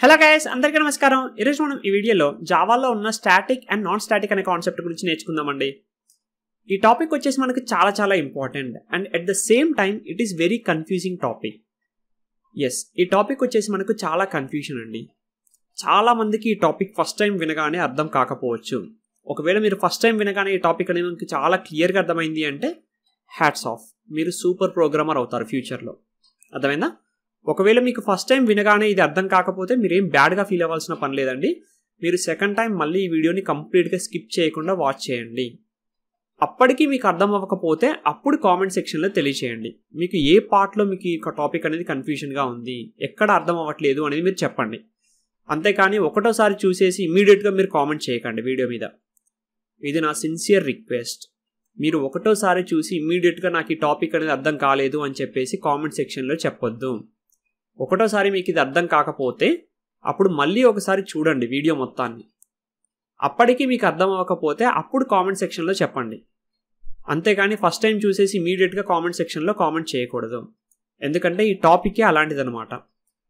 Hello guys అందరికీ నమస్కారం. ఈరోజు మనం ఈ వీడియోలో జావాలో ఉన్న స్టాటిక్ అండ్ నాన్ స్టాటిక్ అనే కాన్సెప్ట్ గురించి నేర్చుకుందామండి. ఈ టాపిక్ వచ్చేసి మనకు చాలా చాలా important and at the same time it is very confusing topic yes ఈ టాపిక్ వచ్చేసి మనకు చాలా కన్ఫ్యూషన్ అండి. చాలా మందికి ఈ టాపిక్ ఫస్ట్ టైం వినగానే అర్థం కాకపోవచ్చు. ఒకవేళ మీరు ఫస్ట్ టైం వినగానే ఈ టాపిక్ అనేది మనకి చాలా క్లియర్గా అర్థమైంది అంటే హ్యాట్స్ ఆఫ్ మీరు సూపర్ ప్రోగ్రామర్ అవుతారు ఫ్యూచర్లో అర్థమైందా? ఒకవేళ మీకు ఫస్ట్ టైం వినగానే ఇది అర్థం కాకపోతే మీరు ఏం బ్యాడ్గా ఫీల్ అవ్వాల్సిన పని లేదండి. మీరు సెకండ్ టైం మళ్ళీ ఈ వీడియోని కంప్లీట్గా స్కిప్ చేయకుండా వాచ్ చేయండి. అప్పటికీ మీకు అర్థం అవ్వకపోతే అప్పుడు కామెంట్ సెక్షన్లో తెలియచేయండి. మీకు ఏ పార్ట్లో మీకు ఈ టాపిక్ అనేది కన్ఫ్యూషన్గా ఉంది ఎక్కడ అర్థం అవ్వట్లేదు అనేది మీరు చెప్పండి. అంతేకాని ఒకటోసారి చూసేసి ఇమీడియట్గా మీరు కామెంట్ చేయకండి వీడియో మీద. ఇది నా సిన్సియర్ రిక్వెస్ట్ మీరు ఒకటోసారి చూసి ఇమీడియట్గా నాకు ఈ టాపిక్ అనేది అర్థం కాలేదు అని చెప్పేసి కామెంట్ సెక్షన్లో చెప్పొద్దు. ఒకటోసారి మీకు ఇది అర్థం కాకపోతే అప్పుడు మళ్ళీ ఒకసారి చూడండి వీడియో మొత్తాన్ని. అప్పటికి మీకు అర్థం అవ్వకపోతే అప్పుడు కామెంట్ సెక్షన్లో చెప్పండి. అంతేకాని ఫస్ట్ టైం చూసేసి ఇమీడియట్గా కామెంట్ సెక్షన్లో కామెంట్ చేయకూడదు. ఎందుకంటే ఈ టాపికే అలాంటిదనమాట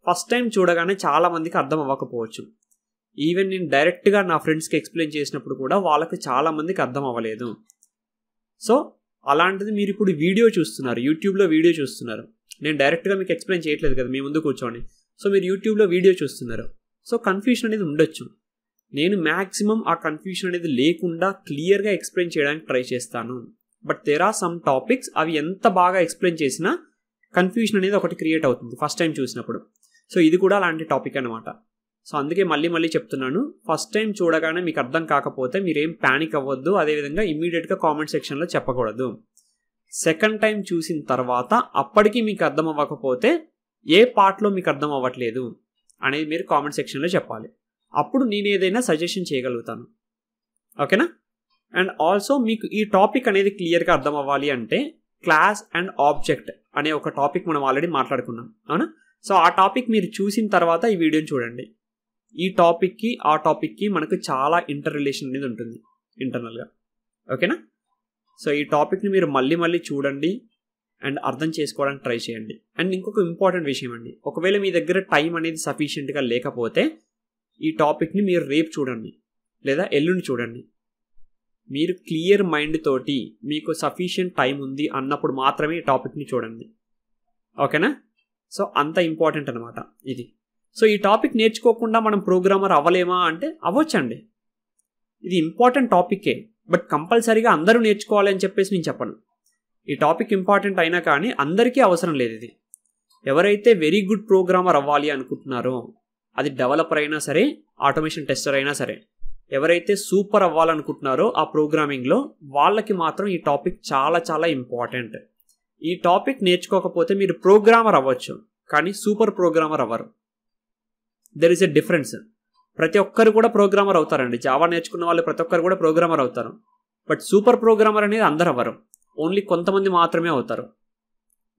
ఫస్ట్ టైం చూడగానే చాలామందికి అర్థం అవ్వకపోవచ్చు. ఈవెన్ నేను డైరెక్ట్గా నా ఫ్రెండ్స్కి ఎక్స్ప్లెయిన్ చేసినప్పుడు కూడా వాళ్ళకి చాలామందికి అర్థం అవ్వలేదు. సో అలాంటిది మీరు ఇప్పుడు వీడియో చూస్తున్నారు యూట్యూబ్లో వీడియో చూస్తున్నారు. నేను డైరెక్ట్గా మీకు ఎక్స్ప్లెయిన్ చేయట్లేదు కదా మీ ముందు కూర్చోండి సో మీరు యూట్యూబ్లో వీడియో చూస్తున్నారు. సో కన్ఫ్యూషన్ అనేది ఉండొచ్చు. నేను మ్యాక్సిమం ఆ కన్ఫ్యూషన్ అనేది లేకుండా క్లియర్గా ఎక్స్ప్లెయిన్ చేయడానికి ట్రై చేస్తాను. But there are some topics అవి ఎంత బాగా ఎక్స్ప్లెయిన్ చేసినా కన్ఫ్యూషన్ అనేది ఒకటి క్రియేట్ అవుతుంది ఫస్ట్ టైం చూసినప్పుడు. సో ఇది కూడా అలాంటి టాపిక్ అనమాట సో అందుకే మళ్ళీ మళ్ళీ చెప్తున్నాను. ఫస్ట్ టైం చూడగానే మీకు అర్థం కాకపోతే మీరేం ప్యానిక్ అవ్వద్దు. అదేవిధంగా ఇమీడియట్గా కామెంట్ సెక్షన్లో చెప్పకూడదు. సెకండ్ టైం చూసిన తర్వాత అప్పటికి మీకు అర్థం అవ్వకపోతే ఏ పార్ట్లో మీకు అర్థం అవ్వట్లేదు అనేది మీరు కామెంట్ సెక్షన్లో చెప్పాలి. అప్పుడు నేను ఏదైనా సజెషన్ చేయగలుగుతాను. ఓకేనా అండ్ ఆల్సో మీకు ఈ టాపిక్ అనేది క్లియర్గా అర్థం అవ్వాలి అంటే క్లాస్ అండ్ ఆబ్జెక్ట్ అనే ఒక టాపిక్ మనం ఆల్రెడీ మాట్లాడుకున్నాం. అవునా? సో ఆ టాపిక్ మీరు చూసిన తర్వాత ఈ వీడియోని చూడండి. ఈ టాపిక్కి ఆ టాపిక్కి మనకు చాలా ఇంటర్ రిలేషన్ అనేది ఉంటుంది ఇంటర్నల్గా ఓకేనా సో ఈ టాపిక్ని మీరు మళ్ళీ మళ్ళీ చూడండి అండ్ అర్థం చేసుకోవడానికి ట్రై చేయండి. అండ్ ఇంకొక ఇంపార్టెంట్ విషయం అండి. ఒకవేళ మీ దగ్గర టైం అనేది సఫిషియెంట్గా లేకపోతే ఈ టాపిక్ని మీరు రేపు చూడండి లేదా ఎల్లుండి చూడండి. మీరు క్లియర్ మైండ్ తోటి మీకు సఫిషియెంట్ టైం ఉంది అన్నప్పుడు మాత్రమే ఈ టాపిక్ని చూడండి. ఓకేనా? సో అంత ఇంపార్టెంట్ అనమాట ఇది. సో ఈ టాపిక్ నేర్చుకోకుండా మనం ప్రోగ్రామర్ అవ్వలేమా అంటే అవ్వచ్చండి. ఇది ఇంపార్టెంట్ టాపికే. బట్ కంపల్సరీగా అందరూ నేర్చుకోవాలి అని చెప్పేసి నేను చెప్పను. ఈ టాపిక్ ఇంపార్టెంట్ అయినా కానీ అందరికీ అవసరం లేదు ఇది. ఎవరైతే వెరీ గుడ్ ప్రోగ్రామర్ అవ్వాలి అనుకుంటున్నారో అది డెవలపర్ అయినా సరే ఆటోమేషన్ టెస్టర్ అయినా సరే ఎవరైతే సూపర్ అవ్వాలనుకుంటున్నారో ఆ ప్రోగ్రామింగ్లో వాళ్ళకి మాత్రం ఈ టాపిక్ చాలా చాలా ఇంపార్టెంట్. ఈ టాపిక్ నేర్చుకోకపోతే మీరు ప్రోగ్రామర్ అవ్వచ్చు కానీ సూపర్ ప్రోగ్రామర్ అవ్వరు. దెర్ ఇస్ ఎ డిఫరెన్స్ ప్రతి ఒక్కరు కూడా ప్రోగ్రామర్ అవుతారండి. జావా నేర్చుకున్న వాళ్ళు ప్రతి ఒక్కరు కూడా ప్రోగ్రామర్ అవుతారు. బట్ సూపర్ ప్రోగ్రామర్ అనేది అందరు అవ్వరు. ఓన్లీ కొంతమంది మాత్రమే అవుతారు.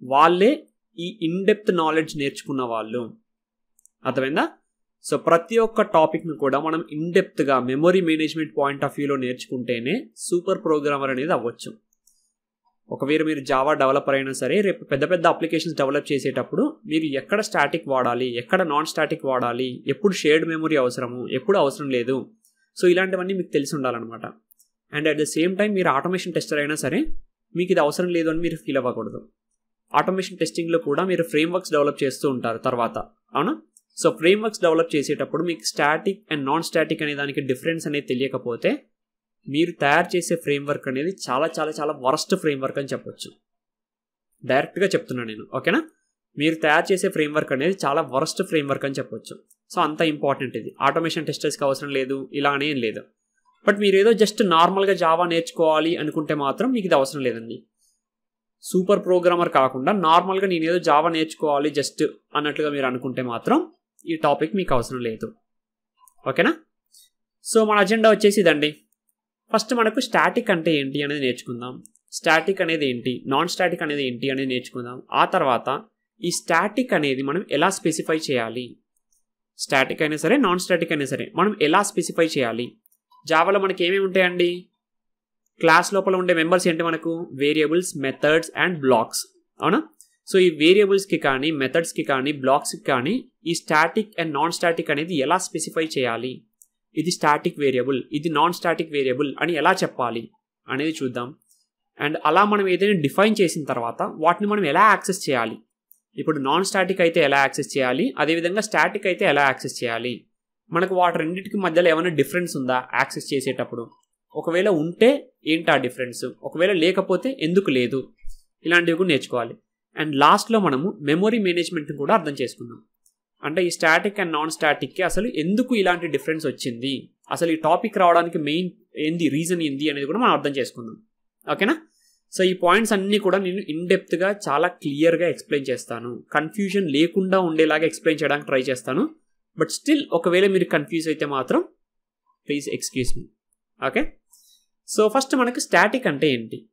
వాళ్ళే ఈ ఇన్డెప్త్ నాలెడ్జ్ నేర్చుకున్న వాళ్ళు. అర్థమైందా? సో ప్రతి ఒక్క టాపిక్ని కూడా మనం ఇన్డెప్త్గా మెమొరీ మేనేజ్మెంట్ పాయింట్ ఆఫ్ వ్యూలో నేర్చుకుంటేనే సూపర్ ప్రోగ్రామర్ అనేది అవ్వచ్చు. ఒకవేళ మీరు జావా డెవలపర్ అయినా సరే రేపు పెద్ద పెద్ద అప్లికేషన్స్ డెవలప్ చేసేటప్పుడు మీరు ఎక్కడ స్టాటిక్ వాడాలి ఎక్కడ నాన్ స్టాటిక్ వాడాలి ఎప్పుడు షేర్డ్ మెమొరీ అవసరము ఎప్పుడు అవసరం లేదు. సో ఇలాంటివన్నీ మీకు తెలిసి ఉండాలన్నమాట. And at the same time మీరు ఆటోమేషన్ టెస్టర్ అయినా సరే మీకు ఇది అవసరం లేదు అని మీరు ఫీల్ అవ్వకూడదు. ఆటోమేషన్ టెస్టింగ్లో కూడా మీరు ఫ్రేమ్ వర్క్స్ డెవలప్ చేస్తూ ఉంటారు తర్వాత. అవునా? సో ఫ్రేమ్ వర్క్స్ డెవలప్ చేసేటప్పుడు మీకు స్టాటిక్ అండ్ నాన్ స్టాటిక్ అనే దానికి డిఫరెన్స్ అనేది తెలియకపోతే మీరు తయారు చేసే ఫ్రేమ్వర్క్ అనేది చాలా చాలా చాలా వరస్ట్ ఫ్రేమ్వర్క్ అని చెప్పొచ్చు. డైరెక్ట్గా చెప్తున్నాను నేను ఓకేనా? మీరు తయారు చేసే ఫ్రేమ్వర్క్ అనేది చాలా వరస్ట్ ఫ్రేమ్వర్క్ అని చెప్పొచ్చు. సో అంత ఇంపార్టెంట్ ఇది. ఆటోమేషన్ టెస్టర్స్కి అవసరం లేదు ఇలా అనేం లేదు. బట్ మీరు ఏదో జస్ట్ నార్మల్గా జావా నేర్చుకోవాలి అనుకుంటే మాత్రం మీకు ఇది అవసరం లేదండి. సూపర్ ప్రోగ్రామర్ కాకుండా నార్మల్గా నేను ఏదో జావా నేర్చుకోవాలి జస్ట్ అన్నట్లుగా మీరు అనుకుంటే మాత్రం ఈ టాపిక్ మీకు అవసరం లేదు. ఓకేనా? సో మన అజెండా వచ్చేసి ఇదండి. ఫస్ట్ మనకు స్టాటిక్ అంటే ఏంటి అనేది నేర్చుకుందాం. స్టాటిక్ అనేది ఏంటి? నాన్ స్టాటిక్ అనేది ఏంటి అనేది నేర్చుకుందాం. ఆ తర్వాత ఈ స్టాటిక్ అనేది మనం ఎలా స్పెసిఫై చేయాలి? స్టాటిక్ అయినా సరే నాన్ స్టాటిక్ అయినా సరే మనం ఎలా స్పెసిఫై చేయాలి? జావాలో మనకి ఏమేమి ఉంటాయండి? క్లాస్ లోపల ఉండే మెంబర్స్ ఏంటి మనకు? Variables methods and blocks. అవునా? సో ఈ వేరియబుల్స్కి కానీ మెథడ్స్కి కానీ బ్లాక్స్కి కానీ ఈ స్టాటిక్ అండ్ నాన్ స్టాటిక్ అనేది ఎలా స్పెసిఫై చేయాలి? ఇది స్టాటిక్ వేరియబుల్ ఇది నాన్ స్టాటిక్ వేరియబుల్ అని ఎలా చెప్పాలి అనేది చూద్దాం. అండ్ అలా మనం ఏదైనా డిఫైన్ చేసిన తర్వాత వాటిని మనం ఎలా యాక్సెస్ చేయాలి? ఇప్పుడు నాన్ స్టాటిక్ అయితే ఎలా యాక్సెస్ చేయాలి? అదేవిధంగా స్టాటిక్ అయితే ఎలా యాక్సెస్ చేయాలి? మనకు వాటి రెండింటికి మధ్యలో ఏమైనా డిఫరెన్స్ ఉందా యాక్సెస్ చేసేటప్పుడు? ఒకవేళ ఉంటే ఏంటి ఆ డిఫరెన్స్ ఒకవేళ లేకపోతే ఎందుకు లేదు? ఇలాంటివి కూడా నేర్చుకోవాలి. అండ్ లాస్ట్లో మనము మెమొరీ మేనేజ్మెంట్ కూడా అర్థం చేసుకుందాం. అంటే ఈ స్టాటిక్ అండ్ నాన్ స్టాటిక్కి అసలు ఎందుకు ఇలాంటి డిఫరెన్స్ వచ్చింది? అసలు ఈ టాపిక్ రావడానికి మెయిన్ ఏంది రీజన్ ఏంది అనేది కూడా మనం అర్థం చేసుకుందాం. ఓకేనా? సో ఈ పాయింట్స్ అన్నీ కూడా నేను ఇన్డెప్త్గా చాలా క్లియర్గా ఎక్స్ప్లెయిన్ చేస్తాను. కన్ఫ్యూజన్ లేకుండా ఉండేలాగా ఎక్స్ప్లెయిన్ చేయడానికి ట్రై చేస్తాను. బట్ స్టిల్ ఒకవేళ మీరు కన్ఫ్యూజ్ అయితే మాత్రం please excuse me okay? So first మనకు స్టాటిక్ అంటే ఏంటి?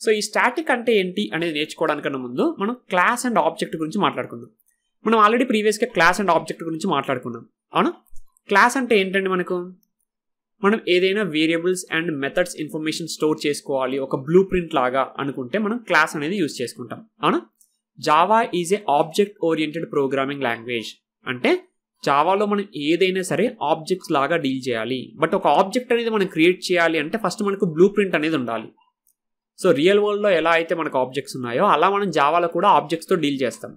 సో ఈ స్టాటిక్ అంటే ఏంటి అనేది నేర్చుకోవడానికన్నా ముందు మనం క్లాస్ అండ్ ఆబ్జెక్ట్ గురించి మాట్లాడుకుందాం. మనం ఆల్రెడీ ప్రీవియస్గా క్లాస్ అండ్ ఆబ్జెక్ట్ గురించి మాట్లాడుకున్నాం. అవునా? క్లాస్ అంటే ఏంటండి మనకు? మనం ఏదైనా variables and methods information store చేసుకోవాలి ఒక బ్లూ ప్రింట్ లాగా అనుకుంటే మనం క్లాస్ అనేది యూజ్ చేసుకుంటాం. అవునా? Java is a object oriented programming language అంటే జావాలో మనం ఏదైనా సరే ఆబ్జెక్ట్స్ లాగా డీల్ చేయాలి. బట్ ఒక ఆబ్జెక్ట్ అనేది మనం క్రియేట్ చేయాలి అంటే ఫస్ట్ మనకు బ్లూ ప్రింట్ అనేది ఉండాలి. సో రియల్ వరల్డ్లో ఎలా అయితే మనకు ఆబ్జెక్ట్స్ ఉన్నాయో అలా మనం జావాలో కూడా ఆబ్జెక్ట్స్తో డీల్ చేస్తాం.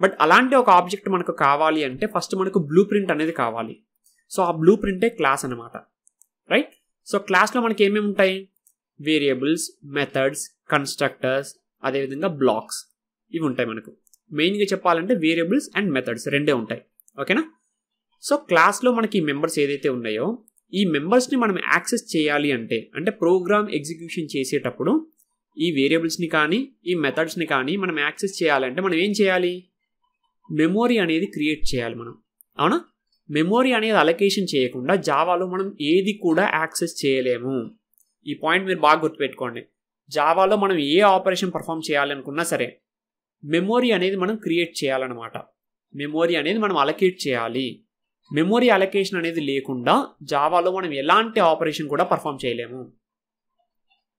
బట్ అలాంటి ఒక ఆబ్జెక్ట్ మనకు కావాలి అంటే ఫస్ట్ మనకు బ్లూ ప్రింట్ అనేది కావాలి. సో ఆ బ్లూ ప్రింటే క్లాస్ అనమాట రైట్ సో క్లాస్లో మనకి ఏమేమి ఉంటాయి? వేరియబుల్స్ మెథడ్స్ కన్స్ట్రక్టర్స్ అదేవిధంగా బ్లాక్స్ ఇవి ఉంటాయి మనకు. మెయిన్గా చెప్పాలంటే వేరియబుల్స్ అండ్ మెథడ్స్ రెండే ఉంటాయి. ఓకేనా సో క్లాస్లో మనకి ఈ మెంబర్స్ ఏదైతే ఉన్నాయో ఈ మెంబర్స్ని మనం యాక్సెస్ చేయాలి అంటే అంటే ప్రోగ్రామ్ ఎగ్జిక్యూషన్ చేసేటప్పుడు ఈ వేరియబుల్స్ని కానీ ఈ మెథడ్స్ని కానీ మనం యాక్సెస్ చేయాలంటే మనం ఏం చేయాలి? మెమోరీ అనేది క్రియేట్ చేయాలి మనం. అవునా? మెమోరీ అనేది అలొకేషన్ చేయకుండా జావాలో మనం ఏది కూడా యాక్సెస్ చేయలేము. ఈ పాయింట్ మీరు బాగా గుర్తుపెట్టుకోండి. జావాలో మనం ఏ ఆపరేషన్ పర్ఫామ్ చేయాలనుకున్నా సరే మెమోరీ అనేది మనం క్రియేట్ చేయాలన్నమాట. మెమోరీ అనేది మనం అలొకేట్ చేయాలి. మెమొరీ అలొకేషన్ అనేది లేకుండా జావాలో మనం ఎలాంటి ఆపరేషన్ కూడా పర్ఫామ్ చేయలేము.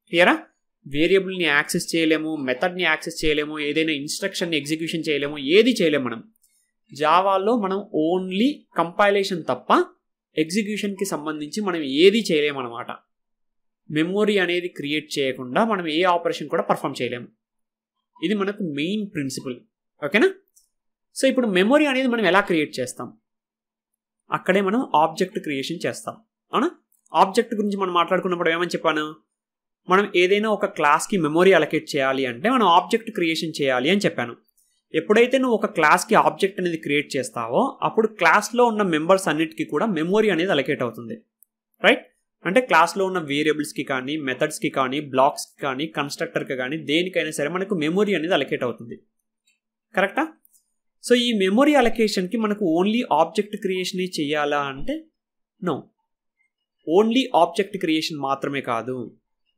క్లియరా వేరియబుల్ని యాక్సెస్ చేయలేము మెథడ్ని యాక్సెస్ చేయలేము ఏదైనా ఇన్స్ట్రక్షన్ని ఎగ్జిక్యూషన్ చేయలేము ఏది చేయలేము మనం. జావాలో మనం ఓన్లీ కంపైలేషన్ తప్ప ఎగ్జిక్యూషన్కి సంబంధించి మనం ఏది చేయలేము అనమాట మెమొరీ అనేది క్రియేట్ చేయకుండా మనం ఏ ఆపరేషన్ కూడా పర్ఫామ్ చేయలేము. ఇది మనకు మెయిన్ ప్రిన్సిపల్ ఓకేనా సో ఇప్పుడు మెమొరీ అనేది మనం ఎలా క్రియేట్ చేస్తాం? అక్కడే మనం ఆబ్జెక్ట్ క్రియేషన్ చేస్తాం. అవునా? ఆబ్జెక్ట్ గురించి మనం మాట్లాడుకున్నప్పుడు ఏమని చెప్పాను? మనం ఏదైనా ఒక క్లాస్కి మెమొరీ అలకేట్ చేయాలి అంటే మనం ఆబ్జెక్ట్ క్రియేషన్ చేయాలి అని చెప్పాను. ఎప్పుడైతే నువ్వు ఒక క్లాస్కి ఆబ్జెక్ట్ అనేది క్రియేట్ చేస్తావో అప్పుడు క్లాస్లో ఉన్న మెంబర్స్ అన్నిటికీ కూడా మెమొరీ అనేది అలకేట్ అవుతుంది. రైట్ అంటే క్లాస్లో ఉన్న వేరియబుల్స్కి కానీ మెథడ్స్కి కానీ బ్లాక్స్కి కానీ కన్స్ట్రక్టర్కి కానీ దేనికైనా సరే మనకు మెమొరీ అనేది అలకేట్ అవుతుంది. కరెక్టా సో ఈ మెమొరీ అలొకేషన్కి మనకు ఓన్లీ ఆబ్జెక్ట్ క్రియేషనే చేయాలా అంటే నో ఓన్లీ ఆబ్జెక్ట్ క్రియేషన్ మాత్రమే కాదు.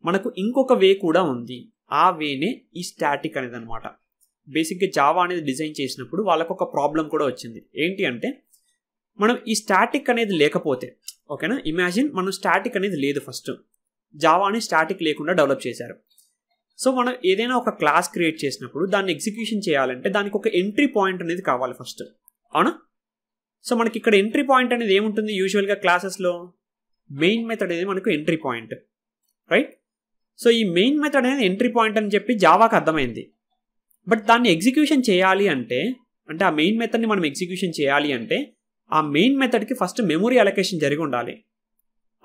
మనకు ఇంకొక వే కూడా ఉంది. ఆ వేనే ఈ స్టాటిక్ అనేది అనమాట బేసిక్గా జావా అనేది డిజైన్ చేసినప్పుడు వాళ్ళకు ఒక ప్రాబ్లం కూడా వచ్చింది. ఏంటి అంటే మనం ఈ స్టాటిక్ అనేది లేకపోతే ఓకేనా? ఇమాజిన్ మనం స్టాటిక్ అనేది లేదు ఫస్ట్ జావాని స్టాటిక్ లేకుండా డెవలప్ చేశారు. సో మనం ఏదైనా ఒక క్లాస్ క్రియేట్ చేసినప్పుడు దాన్ని ఎగ్జిక్యూషన్ చేయాలంటే దానికి ఒక ఎంట్రీ పాయింట్ అనేది కావాలి ఫస్ట్ అవునా? సో మనకి ఇక్కడ ఎంట్రీ పాయింట్ అనేది ఏముంటుంది యూజువల్గా క్లాసెస్లో మెయిన్ మెథడ్ అనేది మనకు ఎంట్రీ పాయింట్ రైట్ సో ఈ మెయిన్ మెథడ్ అనేది ఎంట్రీ పాయింట్ అని చెప్పి జావాకి అర్థమైంది. బట్ దాన్ని ఎగ్జిక్యూషన్ చేయాలి అంటే అంటే ఆ మెయిన్ మెథడ్ని మనం ఎగ్జిక్యూషన్ చేయాలి అంటే ఆ మెయిన్ మెథడ్కి ఫస్ట్ మెమొరీ అలొకేషన్ జరిగి ఉండాలి.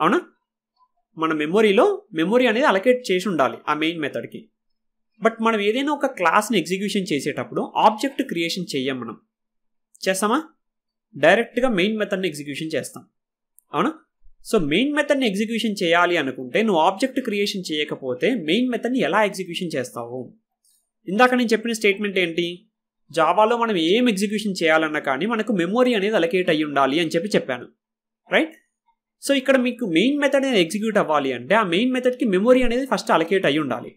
అవునా? మన మెమొరీలో మెమొరీ అనేది అలొకేట్ చేసి ఉండాలి ఆ మెయిన్ మెథడ్కి బట్ మనం ఏదైనా ఒక క్లాస్ని ఎగ్జిక్యూషన్ చేసేటప్పుడు ఆబ్జెక్ట్ క్రియేషన్ చెయ్యం మనం. చేస్తామా? డైరెక్ట్గా మెయిన్ మెథడ్ని ఎగ్జిక్యూషన్ చేస్తాం. అవునా? సో మెయిన్ మెథడ్ని ఎగ్జిక్యూషన్ చేయాలి అనుకుంటే నువ్వు ఆబ్జెక్ట్ క్రియేషన్ చేయకపోతే మెయిన్ మెథడ్ని ఎలా ఎగ్జిక్యూషన్ చేస్తావు? ఇందాక నేను చెప్పిన స్టేట్మెంట్ ఏంటి? జావాలో మనం ఏం ఎగ్జిక్యూషన్ చేయాలన్నా కానీ మనకు మెమొరీ అనేది అలకేట్ అయ్యి ఉండాలి అని చెప్పి చెప్పాను. రైట్ సో ఇక్కడ మీకు మెయిన్ మెథడ్ అనేది ఎగ్జిక్యూట్ అవ్వాలి అంటే ఆ మెయిన్ మెథడ్కి మెమొరీ అనేది ఫస్ట్ అలకేట్ అయ్యి ఉండాలి.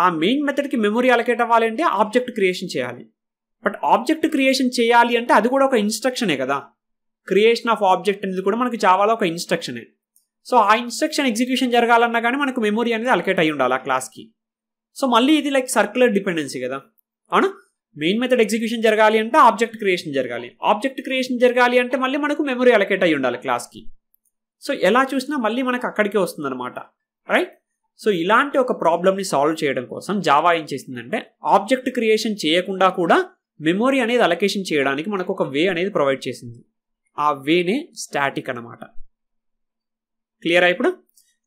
ఆ మెయిన్ మెథడ్కి మెమొరీ అలకేట్ అవ్వాలి అంటే ఆబ్జెక్ట్ క్రియేషన్ చేయాలి. బట్ ఆబ్జెక్ట్ క్రియేషన్ చేయాలి అంటే అది కూడా ఒక ఇన్స్ట్రక్షనే కదా? క్రియేషన్ ఆఫ్ ఆబ్జెక్ట్ అనేది కూడా మనకి జావాలో ఒక ఇన్స్ట్రక్షనే సో ఆ ఇన్స్ట్రక్షన్ ఎగ్జిక్యూషన్ జరగాలన్నా కానీ మనకు మెమొరీ అనేది అలకేట్ అయ్యి ఉండాలి ఆ క్లాస్కి సో మళ్ళీ ఇది లైక్ సర్క్యులర్ డిపెండెన్సీ కదా. అవునా? మెయిన్ మెథడ్ ఎగ్జిక్యూషన్ జరగాలి అంటే ఆబ్జెక్ట్ క్రియేషన్ జరగాలి. ఆబ్జెక్ట్ క్రియేషన్ జరగాలి అంటే మళ్ళీ మనకు మెమరీ అలకేట్ అయి ఉండాలి క్లాస్కి సో ఎలా చూసినా మళ్ళీ మనకు అక్కడికే వస్తుంది అనమాట రైట్ సో ఇలాంటి ఒక ప్రాబ్లమ్ని సాల్వ్ చేయడం కోసం జావా ఏం చేసిందంటే ఆబ్జెక్ట్ క్రియేషన్ చేయకుండా కూడా మెమొరీ అనేది అలకేషన్ చేయడానికి మనకు ఒక వే అనేది ప్రొవైడ్ చేసింది. ఆ వేనే స్టాటిక్ అనమాట క్లియర్ ఇప్పుడు?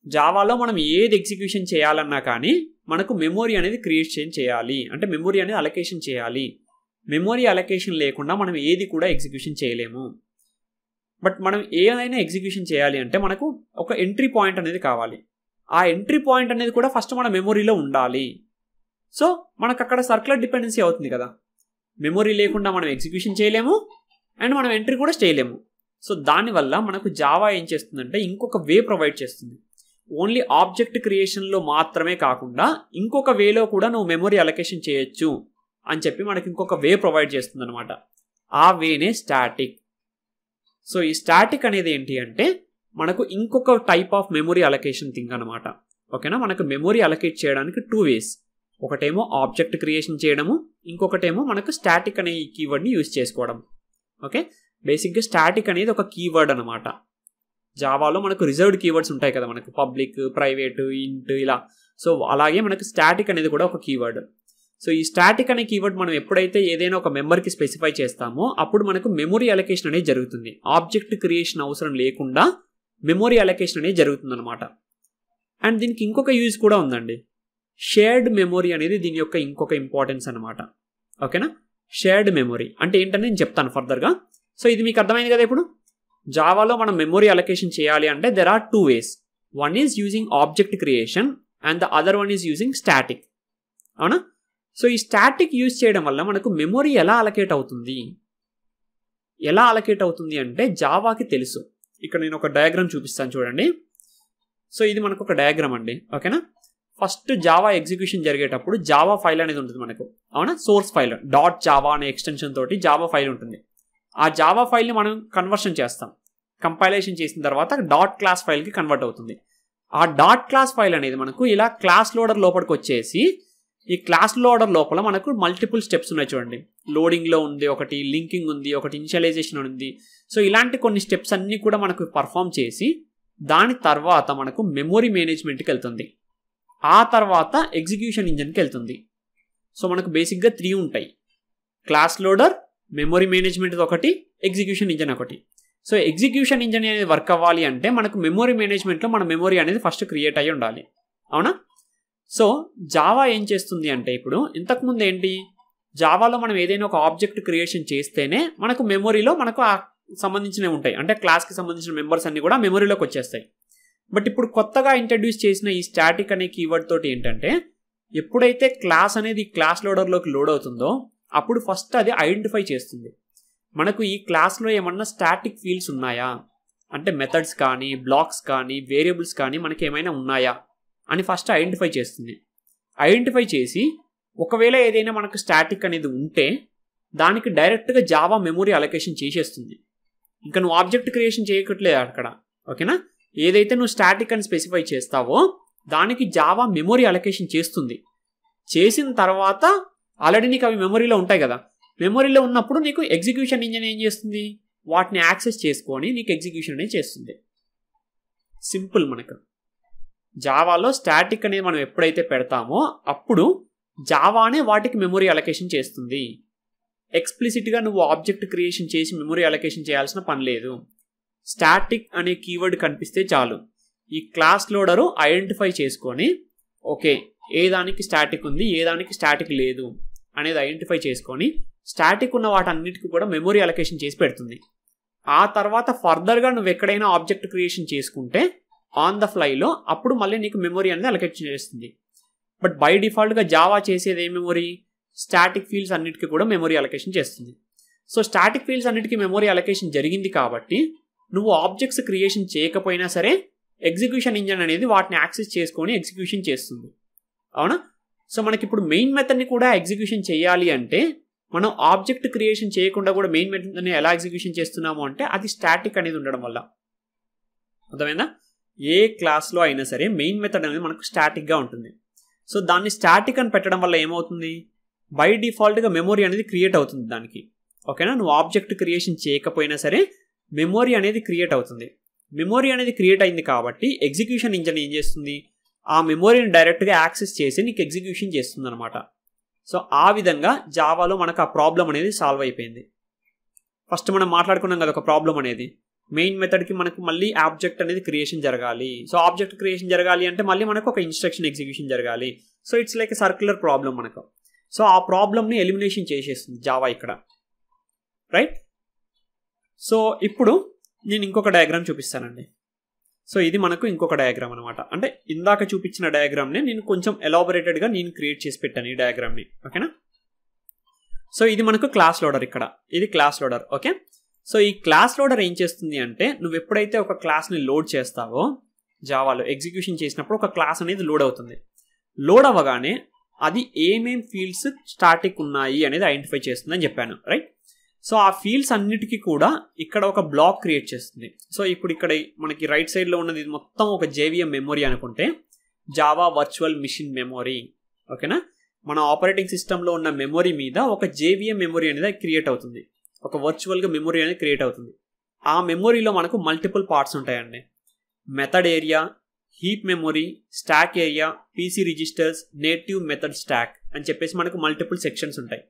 జావాలో మనం ఏది ఎగ్జిక్యూషన్ చేయాలన్నా కానీ మనకు మెమొరీ అనేది క్రియేషన్ చేయాలి. అంటే మెమొరీ అనేది అలొకేషన్ చేయాలి. మెమొరీ అలొకేషన్ లేకుండా మనం ఏది కూడా ఎగ్జిక్యూషన్ చేయలేము. బట్ మనం ఏదైనా ఎగ్జిక్యూషన్ చేయాలి అంటే మనకు ఒక ఎంట్రీ పాయింట్ అనేది కావాలి. ఆ ఎంట్రీ పాయింట్ అనేది కూడా ఫస్ట్ మన మెమొరీలో ఉండాలి. సో మనకు అక్కడ సర్క్యులర్ డిపెండెన్సీ అవుతుంది కదా. మెమొరీ లేకుండా మనం ఎగ్జిక్యూషన్ చేయలేము. అండ్ మనం ఎంట్రీ కూడా చేయలేము. సో దానివల్ల మనకు జావా ఏం చేస్తుందంటే ఇంకొక వే ప్రొవైడ్ చేస్తుంది. ఓన్లీ ఆబ్జెక్ట్ క్రియేషన్లో మాత్రమే కాకుండా ఇంకొక వేలో కూడా నువ్వు మెమొరీ అలొకేషన్ చేయొచ్చు అని చెప్పి మనకి ఇంకొక వే ప్రొవైడ్ చేస్తుంది అనమాట ఆ వేనే స్టాటిక్. సో ఈ స్టాటిక్ అనేది ఏంటి అంటే మనకు ఇంకొక type of memory allocation thing అనమాట ఓకేనా? మనకు మెమొరీ అలొకేట్ చేయడానికి టూ వేస్. ఒకటేమో ఆబ్జెక్ట్ క్రియేషన్ చేయడము ఇంకొకటేమో మనకు స్టాటిక్ అనే ఈ కీవర్డ్ని యూజ్ చేసుకోవడం. ఓకే? బేసిక్గా స్టాటిక్ అనేది ఒక కీవర్డ్ అనమాట జావాలో మనకు రిజర్వ్డ్ కీవర్డ్స్ ఉంటాయి కదా మనకు. పబ్లిక్ ప్రైవేటు ఇంట్ ఇలా. సో అలాగే మనకు స్టాటిక్ అనేది కూడా ఒక కీవర్డ్. సో ఈ స్టాటిక్ అనే కీవర్డ్ మనం ఎప్పుడైతే ఏదైనా ఒక మెంబర్కి స్పెసిఫై చేస్తామో అప్పుడు మనకు మెమొరీ అలొకేషన్ అనేది జరుగుతుంది. ఆబ్జెక్ట్ క్రియేషన్ అవసరం లేకుండా మెమొరీ అలొకేషన్ అనేది జరుగుతుంది అనమాట అండ్ దీనికి ఇంకొక యూజ్ కూడా ఉందండి. షేర్డ్ మెమొరీ అనేది దీని యొక్క ఇంకొక ఇంపార్టెన్స్ అనమాట ఓకేనా? షేర్డ్ మెమొరీ అంటే ఏంటని నేను చెప్తాను ఫర్దర్గా సో ఇది మీకు అర్థమైంది కదా ఇప్పుడు? జావాలో మనం మెమొరీ అలొకేషన్ చేయాలి అంటే there are two ways one is using object creation and the other one is using static అవునా? సో ఈ స్టాటిక్ యూజ్ చేయడం వల్ల మనకు మెమొరీ ఎలా అలకేట్ అవుతుంది? ఎలా అలకేట్ అవుతుంది అంటే జావాకి తెలుసు. ఇక్కడ నేను ఒక డయాగ్రామ్ చూపిస్తాను చూడండి. సో ఇది మనకు ఒక డయాగ్రామ్ అండి. ఓకేనా ఫస్ట్ జావా ఎగ్జిక్యూషన్ జరిగేటప్పుడు జావా ఫైల్ అనేది ఉంటుంది మనకు. అవునా? Source file. డాట్ జావా అనే ఎక్స్టెన్షన్ తోటి జావా ఫైల్ ఉంటుంది. ఆ జావా ఫైల్ని మనం కన్వర్షన్ చేస్తాం. కంపైలేషన్ చేసిన తర్వాత డాట్ క్లాస్ ఫైల్కి కన్వర్ట్ అవుతుంది. ఆ డాట్ క్లాస్ ఫైల్ అనేది మనకు ఇలా క్లాస్ లోడర్ లోపలికి వచ్చేసి ఈ క్లాస్ లోడర్ లోపల మనకు మల్టిపుల్ స్టెప్స్ ఉన్నాయి చూడండి. లోడింగ్లో ఉంది ఒకటి లింకింగ్ ఉంది ఒకటి ఇనిషియలైజేషన్ ఉంది. సో ఇలాంటి కొన్ని స్టెప్స్ అన్నీ కూడా మనకు పర్ఫామ్ చేసి దాని తర్వాత మనకు మెమొరీ మేనేజ్మెంట్కి వెళ్తుంది. ఆ తర్వాత ఎగ్జిక్యూషన్ ఇంజన్కి వెళ్తుంది. సో మనకు బేసిక్గా త్రీ ఉంటాయి. క్లాస్ లోడర్ మెమొరీ మేనేజ్మెంట్ ఒకటి ఎగ్జిక్యూషన్ ఇంజన్ ఒకటి. సో ఎగ్జిక్యూషన్ ఇంజన్ అనేది వర్క్ అవ్వాలి అంటే మనకు మెమొరీ మేనేజ్మెంట్లో మన మెమొరీ అనేది ఫస్ట్ క్రియేట్ అయ్యి ఉండాలి. అవునా? సో జావా ఏం చేస్తుంది అంటే ఇప్పుడు ఇంతకుముందు ఏంటి? జావాలో మనం ఏదైనా ఒక ఆబ్జెక్ట్ క్రియేషన్ చేస్తేనే మనకు మెమొరీలో మనకు ఆ సంబంధించినవి ఉంటాయి. అంటే క్లాస్కి సంబంధించిన మెంబర్స్ అన్ని కూడా మెమొరీలోకి వచ్చేస్తాయి. బట్ ఇప్పుడు కొత్తగా ఇంట్రడ్యూస్ చేసిన ఈ స్టాటిక్ అనే కీవర్డ్ తోటి ఏంటంటే ఎప్పుడైతే క్లాస్ అనేది క్లాస్ లోడర్లోకి లోడ్ అవుతుందో అప్పుడు ఫస్ట్ అది ఐడెంటిఫై చేస్తుంది. మనకు ఈ క్లాస్లో ఏమన్నా స్టాటిక్ ఫీల్డ్స్ ఉన్నాయా? అంటే మెథడ్స్ కానీ బ్లాక్స్ కానీ వేరియబుల్స్ కానీ మనకి ఏమైనా ఉన్నాయా? అని ఫస్ట్ ఐడెంటిఫై చేస్తుంది. ఐడెంటిఫై చేసి ఒకవేళ ఏదైనా మనకు స్టాటిక్ అనేది ఉంటే దానికి డైరెక్ట్గా జావా మెమొరీ అలొకేషన్ చేసేస్తుంది. ఇంకా నువ్వు ఆబ్జెక్ట్ క్రియేషన్ చేయకట్లేదు అక్కడ. ఓకేనా? ఏదైతే నువ్వు స్టాటిక్ అని స్పెసిఫై చేస్తావో దానికి జావా మెమొరీ అలొకేషన్ చేస్తుంది. చేసిన తర్వాత ఆల్రెడీ నీకు అవి మెమొరీలో ఉంటాయి కదా. మెమొరీలో ఉన్నప్పుడు నీకు ఎగ్జిక్యూషన్ ఇంజన్ ఏం చేస్తుంది? వాటిని యాక్సెస్ చేసుకొని నీకు ఎగ్జిక్యూషన్ అనేది చేస్తుంది. సింపుల్ మనకు. జావాలో స్టాటిక్ అనేది మనం ఎప్పుడైతే పెడతామో అప్పుడు జావానే వాటికి మెమొరీ అలొకేషన్ చేస్తుంది. ఎక్స్ప్లిసిట్గా నువ్వు ఆబ్జెక్ట్ క్రియేషన్ చేసి మెమొరీ అలొకేషన్ చేయాల్సిన పని లేదు. స్టాటిక్ అనే కీవర్డ్ కనిపిస్తే చాలు. ఈ క్లాస్ లోడరు ఐడెంటిఫై చేసుకొని ఓకే ఏ దానికి స్టాటిక్ ఉంది ఏ దానికి స్టాటిక్ లేదు అనేది ఐడెంటిఫై చేసుకొని స్టాటిక్ ఉన్న వాటన్నిటికి కూడా మెమొరీ అలొకేషన్ చేసి పెడుతుంది. ఆ తర్వాత ఫర్దర్గా నువ్వు ఎక్కడైనా ఆబ్జెక్ట్ క్రియేషన్ చేసుకుంటే ఆన్ ద ఫ్లైలో అప్పుడు మళ్ళీ నీకు మెమొరీ అనేది అలొకేట్ చేస్తుంది. బట్ బై డిఫాల్ట్గా జావా చేసేది ఏ మెమొరీ? స్టాటిక్ ఫీల్డ్స్ అన్నిటికీ కూడా మెమొరీ అలొకేషన్ చేస్తుంది. సో స్టాటిక్ ఫీల్డ్స్ అన్నిటికీ మెమొరీ అలొకేషన్ జరిగింది కాబట్టి నువ్వు ఆబ్జెక్ట్స్ క్రియేషన్ చేయకపోయినా సరే ఎగ్జిక్యూషన్ ఇంజన్ అనేది వాటిని యాక్సెస్ చేసుకొని ఎగ్జిక్యూషన్ చేస్తుంది. అవునా? సో మనకి ఇప్పుడు మెయిన్ మెథడ్ని కూడా ఎగ్జిక్యూషన్ చేయాలి అంటే మనం ఆబ్జెక్ట్ క్రియేషన్ చేయకుండా కూడా మెయిన్ మెథడ్ని ఎలా ఎగ్జిక్యూషన్ చేస్తున్నాము అంటే అది స్టాటిక్ అనేది ఉండడం వల్ల. అర్థమైందా? ఏ క్లాస్లో అయినా సరే మెయిన్ మెథడ్ అనేది మనకు స్టాటిక్గా ఉంటుంది. సో దాన్ని స్టాటిక్ అని పెట్టడం వల్ల ఏమవుతుంది? బై డిఫాల్ట్గా మెమొరీ అనేది క్రియేట్ అవుతుంది దానికి. ఓకేనా? నువ్వు ఆబ్జెక్ట్ క్రియేషన్ చేయకపోయినా సరే మెమోరీ అనేది క్రియేట్ అవుతుంది. మెమోరీ అనేది క్రియేట్ అయింది కాబట్టి ఎగ్జిక్యూషన్ ఇంజన్ ఏం చేస్తుంది? ఆ మెమోరీని డైరెక్ట్గా యాక్సెస్ చేసి నీకు ఎగ్జిక్యూషన్ చేస్తుంది అనమాట సో ఆ విధంగా జావాలో మనకు ఆ ప్రాబ్లం అనేది సాల్వ్ అయిపోయింది. ఫస్ట్ మనం మాట్లాడుకున్నాం కదా ఒక ప్రాబ్లం అనేది. మెయిన్ మెథడ్కి మనకు మళ్ళీ ఆబ్జెక్ట్ అనేది క్రియేషన్ జరగాలి. సో ఆబ్జెక్ట్ క్రియేషన్ జరగాలి అంటే మళ్ళీ మనకు ఒక ఇన్స్ట్రక్షన్ ఎగ్జిక్యూషన్ జరగాలి. So it's like circular problem మనకు. సో ఆ ప్రాబ్లమ్ని ఎలిమినేషన్ చేసేస్తుంది జావా ఇక్కడ. రైట్ సో ఇప్పుడు నేను ఇంకొక డయాగ్రామ్ చూపిస్తానండి. సో ఇది మనకు ఇంకొక డయాగ్రామ్ అనమాట అంటే ఇందాక చూపించిన డయాగ్రామ్ని నేను కొంచెం ఎలాబొరేటెడ్గా నేను క్రియేట్ చేసి పెట్టాను ఈ డయాగ్రామ్ని ఓకేనా? సో ఇది మనకు క్లాస్ లోడర్ ఇక్కడ. ఇది క్లాస్ లోడర్ ఓకే? సో ఈ క్లాస్ లోడర్ ఏం చేస్తుంది అంటే నువ్వు ఎప్పుడైతే ఒక క్లాస్ని లోడ్ చేస్తావో జావాలో ఎగ్జిక్యూషన్ చేసినప్పుడు ఒక క్లాస్ అనేది లోడ్ అవుతుంది. లోడ్ అవ్వగానే అది ఏమేం ఫీల్డ్స్ స్టాటిక్ ఉన్నాయి అనేది ఐడెంటిఫై చేస్తుందని చెప్పాను రైట్ సో ఆ ఫీల్డ్స్ అన్నిటికీ కూడా ఇక్కడ ఒక బ్లాక్ క్రియేట్ చేస్తుంది. సో ఇప్పుడు ఇక్కడ మనకి రైట్ సైడ్లో ఉన్నది ఇది మొత్తం ఒక జేవిఎం మెమొరీ అనుకుంటే జావా వర్చువల్ మిషన్ మెమొరీ ఓకేనా? మన ఆపరేటింగ్ సిస్టంలో ఉన్న మెమొరీ మీద ఒక జేవిఎం మెమొరీ అనేది క్రియేట్ అవుతుంది. ఒక వర్చువల్గా మెమొరీ అనేది క్రియేట్ అవుతుంది. ఆ మెమొరీలో మనకు మల్టిపుల్ పార్ట్స్ ఉంటాయండి. Method area heap memory stack area PC registers native method stack అని చెప్పేసి మనకు మల్టిపుల్ సెక్షన్స్ ఉంటాయి.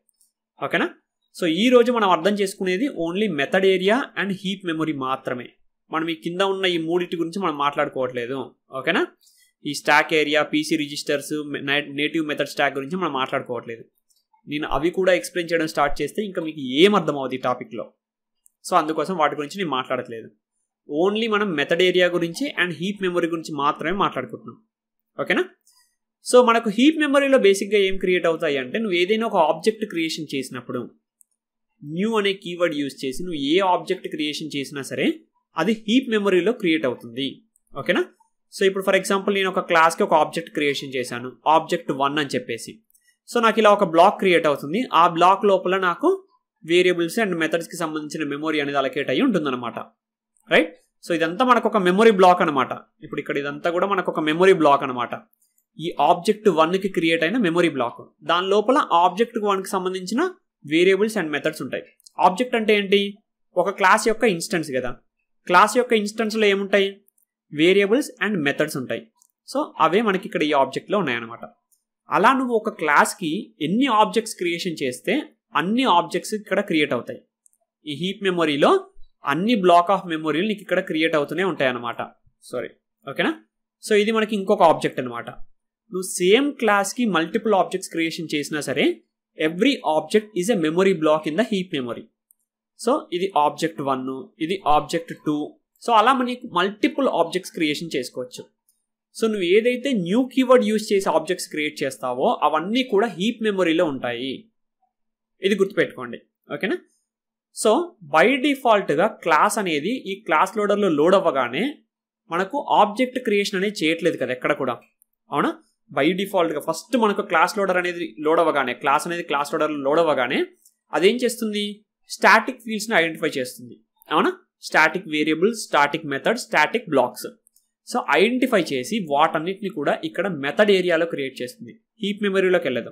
ఓకేనా? సో ఈ రోజు మనం అర్థం చేసుకునేది only method area and heap memory మాత్రమే. మనం ఈ కింద ఉన్న ఈ మూడింటి గురించి మనం మాట్లాడుకోవట్లేదు. ఓకేనా? ఈ stack area PC registers native method stack గురించి మనం మాట్లాడుకోవట్లేదు. నేను అవి కూడా ఎక్స్ప్లెయిన్ చేయడం స్టార్ట్ చేస్తే ఇంకా మీకు ఏం అర్థం అవుతుంది ఈ టాపిక్లో సో అందుకోసం వాటి గురించి నేను మాట్లాడట్లేదు. ఓన్లీ మనం మెథడ్ ఏరియా గురించి అండ్ హీప్ మెమొరీ గురించి మాత్రమే మాట్లాడుకుంటున్నాం. ఓకేనా? సో మనకు హీప్ మెమొరీలో బేసిక్గా ఏం క్రియేట్ అవుతాయి అంటే నువ్వు ఏదైనా ఒక ఆబ్జెక్ట్ క్రియేషన్ చేసినప్పుడు న్యూ అనే కీవర్డ్ యూజ్ చేసి నువ్వు ఏ ఆబ్జెక్ట్ క్రియేషన్ చేసినా సరే అది హీప్ మెమొరీలో క్రియేట్ అవుతుంది. ఓకేనా సో ఇప్పుడు ఫర్ ఎగ్జాంపుల్ నేను ఒక క్లాస్కి ఒక ఆబ్జెక్ట్ క్రియేషన్ చేశాను. ఆబ్జెక్ట్ వన్ అని చెప్పేసి. సో నాకు ఇలా ఒక బ్లాక్ క్రియేట్ అవుతుంది. ఆ బ్లాక్ లోపల నాకు వేరియబుల్స్ అండ్ మెథడ్స్కి సంబంధించిన మెమొరీ అనేది అలకేట్ అయ్యి ఉంటుందన్నమాట. రైట్ సో ఇదంతా మనకు ఒక మెమొరీ బ్లాక్ అనమాట ఇప్పుడు ఇక్కడ ఇదంతా కూడా మనకు ఒక మెమొరీ బ్లాక్ అనమాట ఈ ఆబ్జెక్ట్ వన్కి క్రియేట్ అయిన మెమొరీ బ్లాక్ దాని లోపల ఆబ్జెక్ట్ వన్కి సంబంధించిన వేరియబుల్స్ అండ్ మెథడ్స్ ఉంటాయి. ఆబ్జెక్ట్ అంటే ఏంటి? ఒక క్లాస్ యొక్క ఇన్స్టెన్స్ కదా. క్లాస్ యొక్క ఇన్స్టెన్స్లో ఏముంటాయి? వేరియబుల్స్ అండ్ మెథడ్స్ ఉంటాయి. సో అవే మనకి ఇక్కడ ఈ ఆబ్జెక్ట్లో ఉన్నాయన్నమాట. అలా నువ్వు ఒక క్లాస్కి ఎన్ని ఆబ్జెక్ట్స్ క్రియేషన్ చేస్తే అన్ని ఆబ్జెక్ట్స్ ఇక్కడ క్రియేట్ అవుతాయి. ఈ హీప్ మెమొరీలో అన్ని బ్లాక్ ఆఫ్ మెమొరీలు నీకు ఇక్కడ క్రియేట్ అవుతూనే ఉంటాయి అన్నమాట సారీ. ఓకేనా? సో ఇది మనకి ఇంకొక ఆబ్జెక్ట్ అనమాట నువ్వు సేమ్ క్లాస్కి మల్టిపుల్ ఆబ్జెక్ట్స్ క్రియేషన్ చేసినా సరే every object is a memory block in the heap memory so ఇది ఆబ్జెక్ట్ వన్ ఇది ఆబ్జెక్ట్ టూ సో అలా మనకి మల్టిపుల్ ఆబ్జెక్ట్స్ క్రియేషన్ చేసుకోవచ్చు. సో నువ్వు ఏదైతే న్యూ కీవర్డ్ యూజ్ చేసి ఆబ్జెక్ట్స్ క్రియేట్ చేస్తావో అవన్నీ కూడా హీప్ మెమొరీలో ఉంటాయి. ఇది గుర్తుపెట్టుకోండి. ఓకేనా సో బై డిఫాల్ట్గా క్లాస్ అనేది ఈ క్లాస్ లోడర్లో లోడ్ అవ్వగానే మనకు ఆబ్జెక్ట్ క్రియేషన్ అనేది చేయట్లేదు కదా ఎక్కడ కూడా. అవునా? బై డిఫాల్ట్గా ఫస్ట్ మనకు క్లాస్ లోడర్ అనేది లోడ్ అవ్వగానే క్లాస్ అనేది క్లాస్ లోడర్లో లోడ్ అవ్వగానే అదేం చేస్తుంది? స్టాటిక్ ఫీల్డ్స్ని ఐడెంటిఫై చేస్తుంది. అవునా? Static variables static method static blocks so identify చేసి వాటన్నిటిని కూడా ఇక్కడ మెథడ్ ఏరియాలో క్రియేట్ చేస్తుంది. హీప్ మెమరీలోకి వెళ్ళదు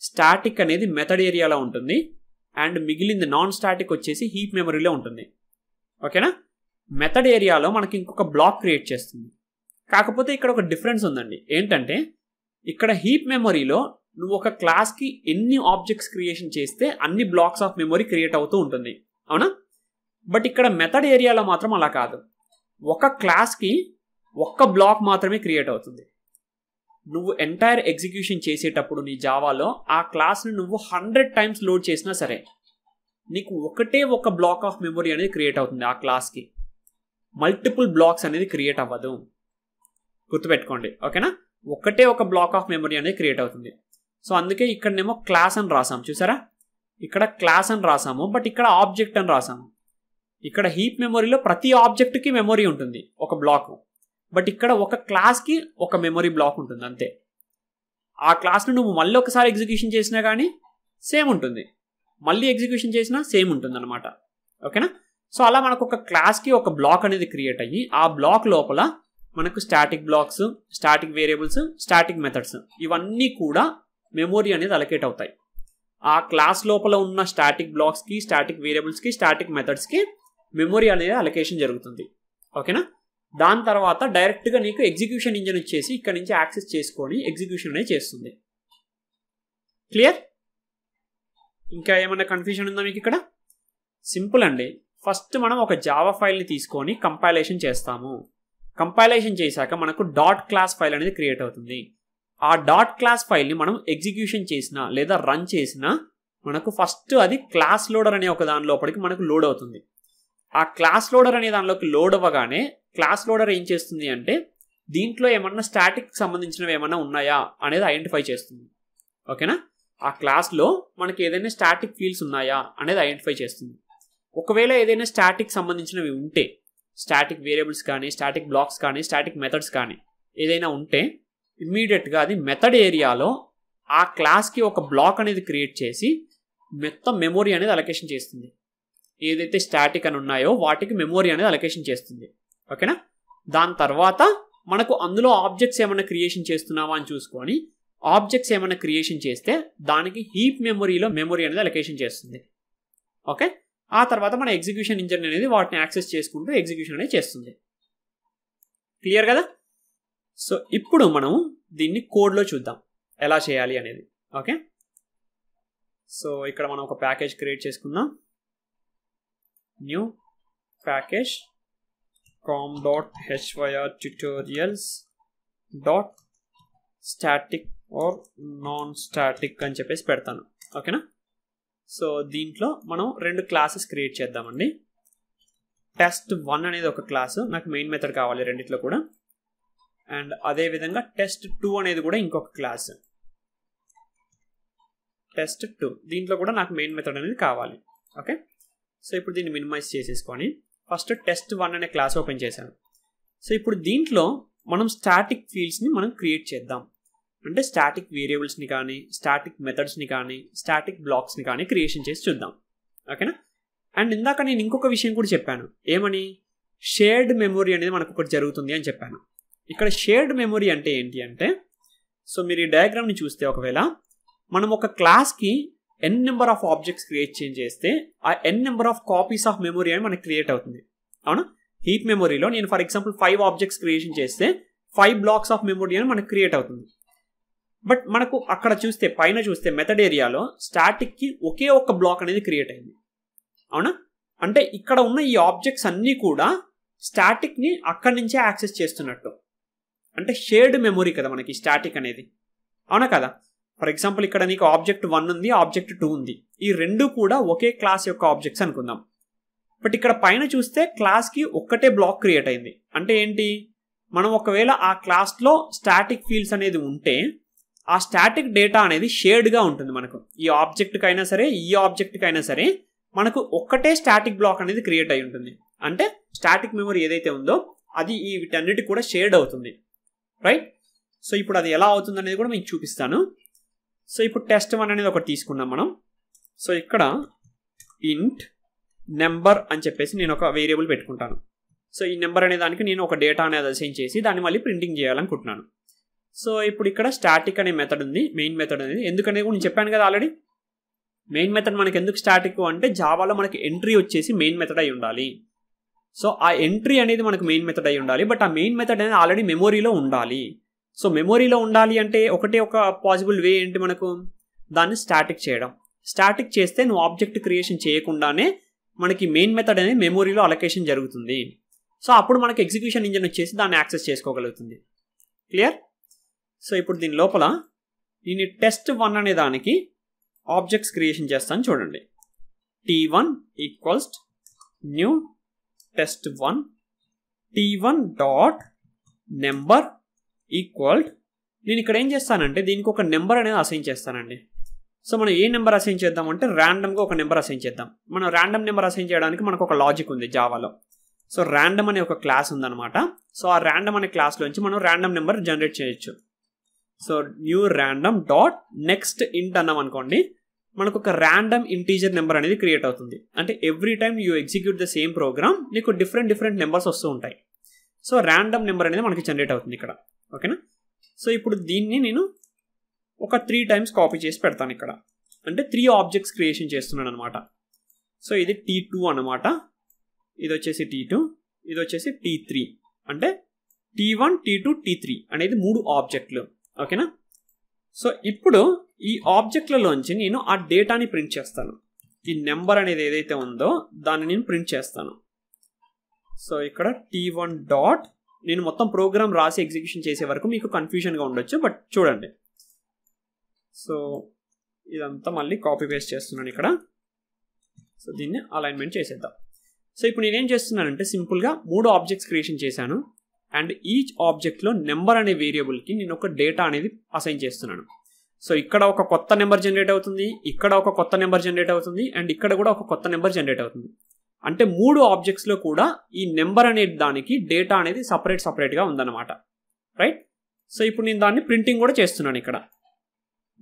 స్టాటిక్ అనేది మెథడ్ ఏరియాలో ఉంటుంది. అండ్ మిగిలింది నాన్ స్టాటిక్ వచ్చేసి హీప్ మెమరీలో ఉంటుంది. ఓకేనా? మెథడ్ ఏరియాలో మనకి ఇంకొక బ్లాక్ క్రియేట్ చేస్తుంది. కాకపోతే ఇక్కడ ఒక డిఫరెన్స్ ఉందండి. ఏంటంటే ఇక్కడ హీప్ మెమరీలో నువ్వు ఒక క్లాస్కి ఎన్ని ఆబ్జెక్ట్స్ క్రియేషన్ చేస్తే అన్ని బ్లాక్స్ ఆఫ్ మెమరీ క్రియేట్ అవుతూ ఉంటుంది. అవునా? బట్ ఇక్కడ మెథడ్ ఏరియాలో మాత్రం అలా కాదు. ఒక క్లాస్కి ఒక్క బ్లాక్ మాత్రమే క్రియేట్ అవుతుంది. నువ్వు ఎంటైర్ ఎగ్జిక్యూషన్ చేసేటప్పుడు నీ జావాలో ఆ క్లాస్ని నువ్వు హండ్రెడ్ టైమ్స్ లోడ్ చేసినా సరే నీకు ఒకటే ఒక బ్లాక్ ఆఫ్ మెమొరీ అనేది క్రియేట్ అవుతుంది ఆ క్లాస్కి. మల్టిపుల్ బ్లాక్స్ అనేది క్రియేట్ అవ్వదు. గుర్తుపెట్టుకోండి. ఓకేనా? ఒకటే ఒక బ్లాక్ ఆఫ్ మెమరీ అనేది క్రియేట్ అవుతుంది. సో అందుకే ఇక్కడనేమో క్లాస్ అని రాసాం చూసారా? ఇక్కడ క్లాస్ అని రాసాము బట్ ఇక్కడ ఆబ్జెక్ట్ అని రాసాము. ఇక్కడ హీప్ మెమొరీలో ప్రతి ఆబ్జెక్ట్కి మెమొరీ ఉంటుంది ఒక బ్లాక్ బట్ ఇక్కడ ఒక క్లాస్కి ఒక మెమొరీ బ్లాక్ ఉంటుంది అంతే. ఆ క్లాస్ను నువ్వు మళ్ళీ ఒకసారి ఎగ్జిక్యూషన్ చేసినా కానీ సేమ్ ఉంటుంది. మళ్ళీ ఎగ్జిక్యూషన్ చేసినా సేమ్ ఉంటుంది అనమాట ఓకేనా సో అలా మనకు ఒక క్లాస్కి ఒక బ్లాక్ అనేది క్రియేట్ అయ్యి ఆ బ్లాక్ లోపల మనకు static blocks static variables static methods ఇవన్నీ కూడా మెమొరీ అనేది అలకేట్ అవుతాయి. ఆ క్లాస్ లోపల ఉన్న స్టాటిక్ బ్లాక్స్కి స్టాటిక్ వేరియబుల్స్కి స్టాటిక్ మెథడ్స్కి మెమొరీ అనేది అలొకేషన్ జరుగుతుంది. ఓకేనా దాని తర్వాత డైరెక్ట్గా నీకు ఎగ్జిక్యూషన్ ఇంజన్ వచ్చేసి ఇక్కడ నుంచి యాక్సెస్ చేసుకొని ఎగ్జిక్యూషన్ అనేది చేస్తుంది. క్లియర్ ఇంకా ఏమైనా కన్ఫ్యూజన్ ఉందా మీకు ఇక్కడ? సింపుల్ అండి. ఫస్ట్ మనం ఒక జావా ఫైల్ని తీసుకొని కంపైలేషన్ చేస్తాము. కంపైలేషన్ చేశాక మనకు డాట్ క్లాస్ ఫైల్ అనేది క్రియేట్ అవుతుంది. ఆ డాట్ క్లాస్ ఫైల్ని మనం ఎగ్జిక్యూషన్ చేసిన లేదా రన్ చేసినా మనకు ఫస్ట్ అది క్లాస్ లోడర్ అనే ఒక దాని లోపలికి మనకు లోడ్ అవుతుంది. ఆ క్లాస్ లోడర్ అనే దానిలోకి లోడ్ అవ్వగానే క్లాస్ లోడర్ ఏం చేస్తుంది అంటే దీంట్లో ఏమన్నా స్టాటిక్ సంబంధించినవి ఏమన్నా ఉన్నాయా అనేది ఐడెంటిఫై చేస్తుంది. ఓకేనా? ఆ క్లాస్లో మనకి ఏదైనా స్టాటిక్ ఫీల్డ్స్ ఉన్నాయా అనేది ఐడెంటిఫై చేస్తుంది. ఒకవేళ ఏదైనా స్టాటిక్ సంబంధించినవి ఉంటే స్టాటిక్ వేరియబుల్స్ కానీ స్టాటిక్ బ్లాక్స్ కానీ స్టాటిక్ మెథడ్స్ కానీ ఏదైనా ఉంటే ఇమ్మీడియట్గా అది మెథడ్ ఏరియాలో ఆ క్లాస్కి ఒక బ్లాక్ అనేది క్రియేట్ చేసి మొత్తం మెమొరీ అనేది అలొకేషన్ చేస్తుంది. ఏదైతే స్టాటిక్ అని ఉన్నాయో వాటికి మెమొరీ అనేది అలొకేషన్ చేస్తుంది. ఓకేనా దాని తర్వాత మనకు అందులో ఆబ్జెక్ట్స్ ఏమైనా క్రియేషన్ చేస్తున్నావా అని చూసుకొని ఆబ్జెక్ట్స్ ఏమైనా క్రియేషన్ చేస్తే దానికి హీప్ మెమొరీలో మెమొరీ అనేది అలొకేషన్ చేస్తుంది. ఓకే ఆ తర్వాత మన ఎగ్జిక్యూషన్ ఇంజన్ అనేది వాటిని యాక్సెస్ చేసుకుంటూ ఎగ్జిక్యూషన్ అనేది చేస్తుంది. క్లియర్ కదా? సో ఇప్పుడు మనం దీన్ని కోడ్లో చూద్దాం. ఎలా చేయాలి అనేది. ఓకే సో ఇక్కడ మనం ఒక ప్యాకేజ్ క్రియేట్ చేసుకుందాం. New package com dot HYR tutorials dot static or non static అని చెప్పేసి పెడతాను. ఓకేనా సో దీంట్లో మనం రెండు క్లాసెస్ క్రియేట్ చేద్దామండి. టెస్ట్ వన్ అనేది ఒక క్లాసు నాకు మెయిన్ మెథడ్ కావాలి రెండిట్లో కూడా. అండ్ అదేవిధంగా టెస్ట్ టూ అనేది కూడా ఇంకొక క్లాస్ టెస్ట్ టూ దీంట్లో కూడా నాకు మెయిన్ మెథడ్ అనేది కావాలి. ఓకే సో ఇప్పుడు దీన్ని మినిమైజ్ చేసేసుకొని ఫస్ట్ టెస్ట్ వన్ అనే క్లాస్ ఓపెన్ చేశాను. సో ఇప్పుడు దీంట్లో మనం స్టాటిక్ ఫీల్డ్స్ని మనం క్రియేట్ చేద్దాం. అంటే స్టాటిక్ వేరియబుల్స్ని కానీ స్టాటిక్ మెథడ్స్ని కానీ స్టాటిక్ బ్లాక్స్ని కానీ క్రియేషన్ చేసి చూద్దాం. ఓకేనా అండ్ ఇందాక నేను ఇంకొక విషయం కూడా చెప్పాను. ఏమని? షేర్డ్ మెమొరీ అనేది మనకు ఒకటి జరుగుతుంది అని చెప్పాను. ఇక్కడ షేర్డ్ మెమొరీ అంటే ఏంటి అంటే సో మీరు ఈ డయాగ్రామ్ని చూస్తే ఒకవేళ మనం ఒక క్లాస్కి N number of objects create change చేస్తే ఆ N number of copies of memory అని మనకి క్రియేట్ అవుతుంది. అవునా? హీప్ మెమొరీలో నేను for example five objects creation చేస్తే ఫైవ్ బ్లాక్స్ ఆఫ్ మెమొరీ అని మనకు క్రియేట్ అవుతుంది. బట్ మనకు అక్కడ చూస్తే పైన చూస్తే మెథడ్ ఏరియాలో స్టాటిక్కి ఒకే ఒక బ్లాక్ అనేది క్రియేట్ అయింది. అవునా? అంటే ఇక్కడ ఉన్న ఈ ఆబ్జెక్ట్స్ అన్నీ కూడా స్టాటిక్ని అక్కడి నుంచే యాక్సెస్ చేస్తున్నట్టు. అంటే షేర్డ్ మెమొరీ కదా మనకి స్టాటిక్ అనేది. అవునా కదా? ఫర్ ఎగ్జాంపుల్ ఇక్కడ నీకు ఆబ్జెక్ట్ వన్ ఉంది ఆబ్జెక్ట్ టూ ఉంది. ఈ రెండు కూడా ఒకే క్లాస్ యొక్క ఆబ్జెక్ట్స్ అనుకుందాం. బట్ ఇక్కడ పైన చూస్తే క్లాస్కి ఒక్కటే బ్లాక్ క్రియేట్ అయింది. అంటే ఏంటి? మనం ఒకవేళ ఆ క్లాస్లో స్టాటిక్ ఫీల్డ్స్ అనేది ఉంటే ఆ స్టాటిక్ డేటా అనేది షేర్డ్గా ఉంటుంది మనకు. ఈ ఆబ్జెక్ట్కి అయినా సరే ఈ ఆబ్జెక్ట్కి అయినా సరే మనకు ఒక్కటే స్టాటిక్ బ్లాక్ అనేది క్రియేట్ అయి ఉంటుంది. అంటే స్టాటిక్ మెమరీ ఏదైతే ఉందో అది ఈ వీటన్నిటి కూడా షేర్డ్ అవుతుంది. రైట్ సో ఇప్పుడు అది ఎలా అవుతుంది అనేది కూడా మీకు చూపిస్తాను. సో ఇప్పుడు టెస్ట్ వన్ అనేది ఒకటి తీసుకున్నాం మనం. సో ఇక్కడ ఇంట్ నెంబర్ అని చెప్పేసి నేను ఒక వేరియబుల్ పెట్టుకుంటాను. సో ఈ నెంబర్ అనే దానికి నేను ఒక డేటా అనేది అసైన్ చేసి దాన్ని మళ్ళీ ప్రింటింగ్ చేయాలనుకుంటున్నాను. సో ఇప్పుడు ఇక్కడ స్టాటిక్ అనే మెథడ్ ఉంది మెయిన్ మెథడ్ అనేది. ఎందుకనేది కూడా నేను చెప్పాను కదా ఆల్రెడీ మెయిన్ మెథడ్ మనకి ఎందుకు స్టాటిక్ అంటే జావాలో మనకి ఎంట్రీ వచ్చేసి మెయిన్ మెథడ్ అయి ఉండాలి. సో ఆ ఎంట్రీ అనేది మనకు మెయిన్ మెథడ్ అయి ఉండాలి బట్ ఆ మెయిన్ మెథడ్ అనేది ఆల్రెడీ మెమొరీలో ఉండాలి. సో మెమొరీలో ఉండాలి అంటే ఒకటే ఒక పాసిబుల్ వే ఏంటి మనకు? దాన్ని స్టాటిక్ చేయడం. స్టాటిక్ చేస్తే నువ్వు ఆబ్జెక్ట్ క్రియేషన్ చేయకుండానే మనకి మెయిన్ మెథడ్ అనేది మెమొరీలో అలొకేషన్ జరుగుతుంది. సో అప్పుడు మనకి ఎగ్జిక్యూషన్ ఇంజన్ వచ్చేసి దాన్ని యాక్సెస్ చేసుకోగలుగుతుంది. క్లియర్ సో ఇప్పుడు దీని లోపల నేను టెస్ట్ వన్ అనే దానికి ఆబ్జెక్ట్స్ క్రియేషన్ చేస్తాను చూడండి. T one equals new test one T one dot number equal నేను ఇక్కడ ఏం చేస్తానంటే దీనికి ఒక నెంబర్ అనేది అసైన్ చేస్తానండి. సో మనం ఏ నెంబర్ అసైన్ చేద్దామంటే ర్యాండమ్గా ఒక నెంబర్ అసైన్ చేద్దాం. మనం ర్యాండమ్ నెంబర్ అసైన్ చేయడానికి మనకు ఒక లాజిక్ ఉంది జావాలో సో ర్యాండమ్ అనే ఒక క్లాస్ ఉందన్నమాట. సో ఆ ర్యాండమ్ అనే క్లాస్లోంచి మనం ర్యాండమ్ నెంబర్ జనరేట్ చేయొచ్చు. So new random dot next int అన్నాం అనుకోండి మనకు ఒక ర్యాండమ్ ఇంటీజర్ నెంబర్ అనేది క్రియేట్ అవుతుంది. అంటే every time you execute the same program నీకు డిఫరెంట్ డిఫరెంట్ నెంబర్స్ వస్తూ ఉంటాయి. సో ర్యాండమ్ నెంబర్ అనేది మనకి జనరేట్ అవుతుంది ఇక్కడ. ఓకేనా సో ఇప్పుడు దీన్ని నేను ఒక త్రీ టైమ్స్ కాపీ చేసి పెడతాను ఇక్కడ. అంటే త్రీ ఆబ్జెక్ట్స్ క్రియేషన్ చేస్తున్నాను అనమాట సో ఇది టీ టూ అనమాట ఇది వచ్చేసి టీ టూ ఇది వచ్చేసి టీ త్రీ అంటే T one T two T three అనేది మూడు ఆబ్జెక్ట్లు ఓకేనా? సో ఇప్పుడు ఈ ఆబ్జెక్ట్లలోంచి నేను ఆ డేటాని ప్రింట్ చేస్తాను. ఈ నెంబర్ అనేది ఏదైతే ఉందో దాన్ని నేను ప్రింట్ చేస్తాను. సో ఇక్కడ టీ వన్ డాట్ నేను మొత్తం ప్రోగ్రామ్ రాసి ఎగ్జిక్యూషన్ చేసే వరకు మీకు కన్ఫ్యూజన్గా ఉండొచ్చు బట్ చూడండి. సో ఇదంతా మళ్ళీ కాపీ పేస్ట్ చేస్తున్నాను ఇక్కడ. సో దీన్ని అలైన్మెంట్ చేసేద్దాం. సో ఇప్పుడు నేనేం చేస్తున్నానంటే సింపుల్గా మూడు ఆబ్జెక్ట్స్ క్రియేషన్ చేశాను. అండ్ ఈచ్ ఆబ్జెక్ట్లో నెంబర్ అనే వేరియబుల్కి నేను ఒక డేటా అనేది అసైన్ చేస్తున్నాను. సో ఇక్కడ ఒక కొత్త నెంబర్ జనరేట్ అవుతుంది ఇక్కడ ఒక కొత్త నెంబర్ జనరేట్ అవుతుంది అండ్ ఇక్కడ కూడా ఒక కొత్త నెంబర్ జనరేట్ అవుతుంది. అంటే మూడు ఆబ్జెక్ట్స్లో కూడా ఈ నెంబర్ అనే దానికి డేటా అనేది సపరేట్ సపరేట్గా ఉందన్నమాట. రైట్? సో ఇప్పుడు నేను దాన్ని ప్రింటింగ్ కూడా చేస్తున్నాను ఇక్కడ.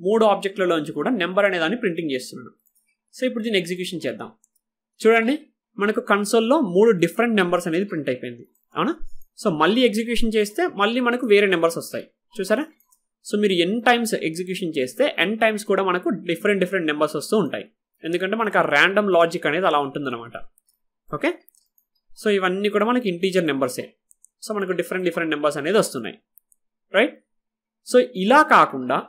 మూడు ఆబ్జెక్ట్లలోంచి కూడా నెంబర్ అనే దాన్ని ప్రింటింగ్ చేస్తున్నాను. సో ఇప్పుడు దీన్ని ఎగ్జిక్యూషన్ చేద్దాం. చూడండి మనకు కన్సోల్లో మూడు డిఫరెంట్ నెంబర్స్ అనేది ప్రింట్ అయిపోయింది. అవునా? సో మళ్ళీ ఎగ్జిక్యూషన్ చేస్తే మళ్ళీ మనకు వేరే నెంబర్స్ వస్తాయి. చూసారా? సో మీరు ఎన్ టైమ్స్ ఎగ్జిక్యూషన్ చేస్తే ఎన్ టైమ్స్ కూడా మనకు డిఫరెంట్ డిఫరెంట్ నెంబర్స్ వస్తూ ఉంటాయి. ఎందుకంటే మనకు ఆ ర్యాండమ్ లాజిక్ అనేది అలా ఉంటుందన్నమాట. ఓకే? సో ఇవన్నీ కూడా మనకి ఇంటీజర్ నెంబర్సే. సో మనకు డిఫరెంట్ డిఫరెంట్ నెంబర్స్ అనేది వస్తున్నాయి. రైట్? సో ఇలా కాకుండా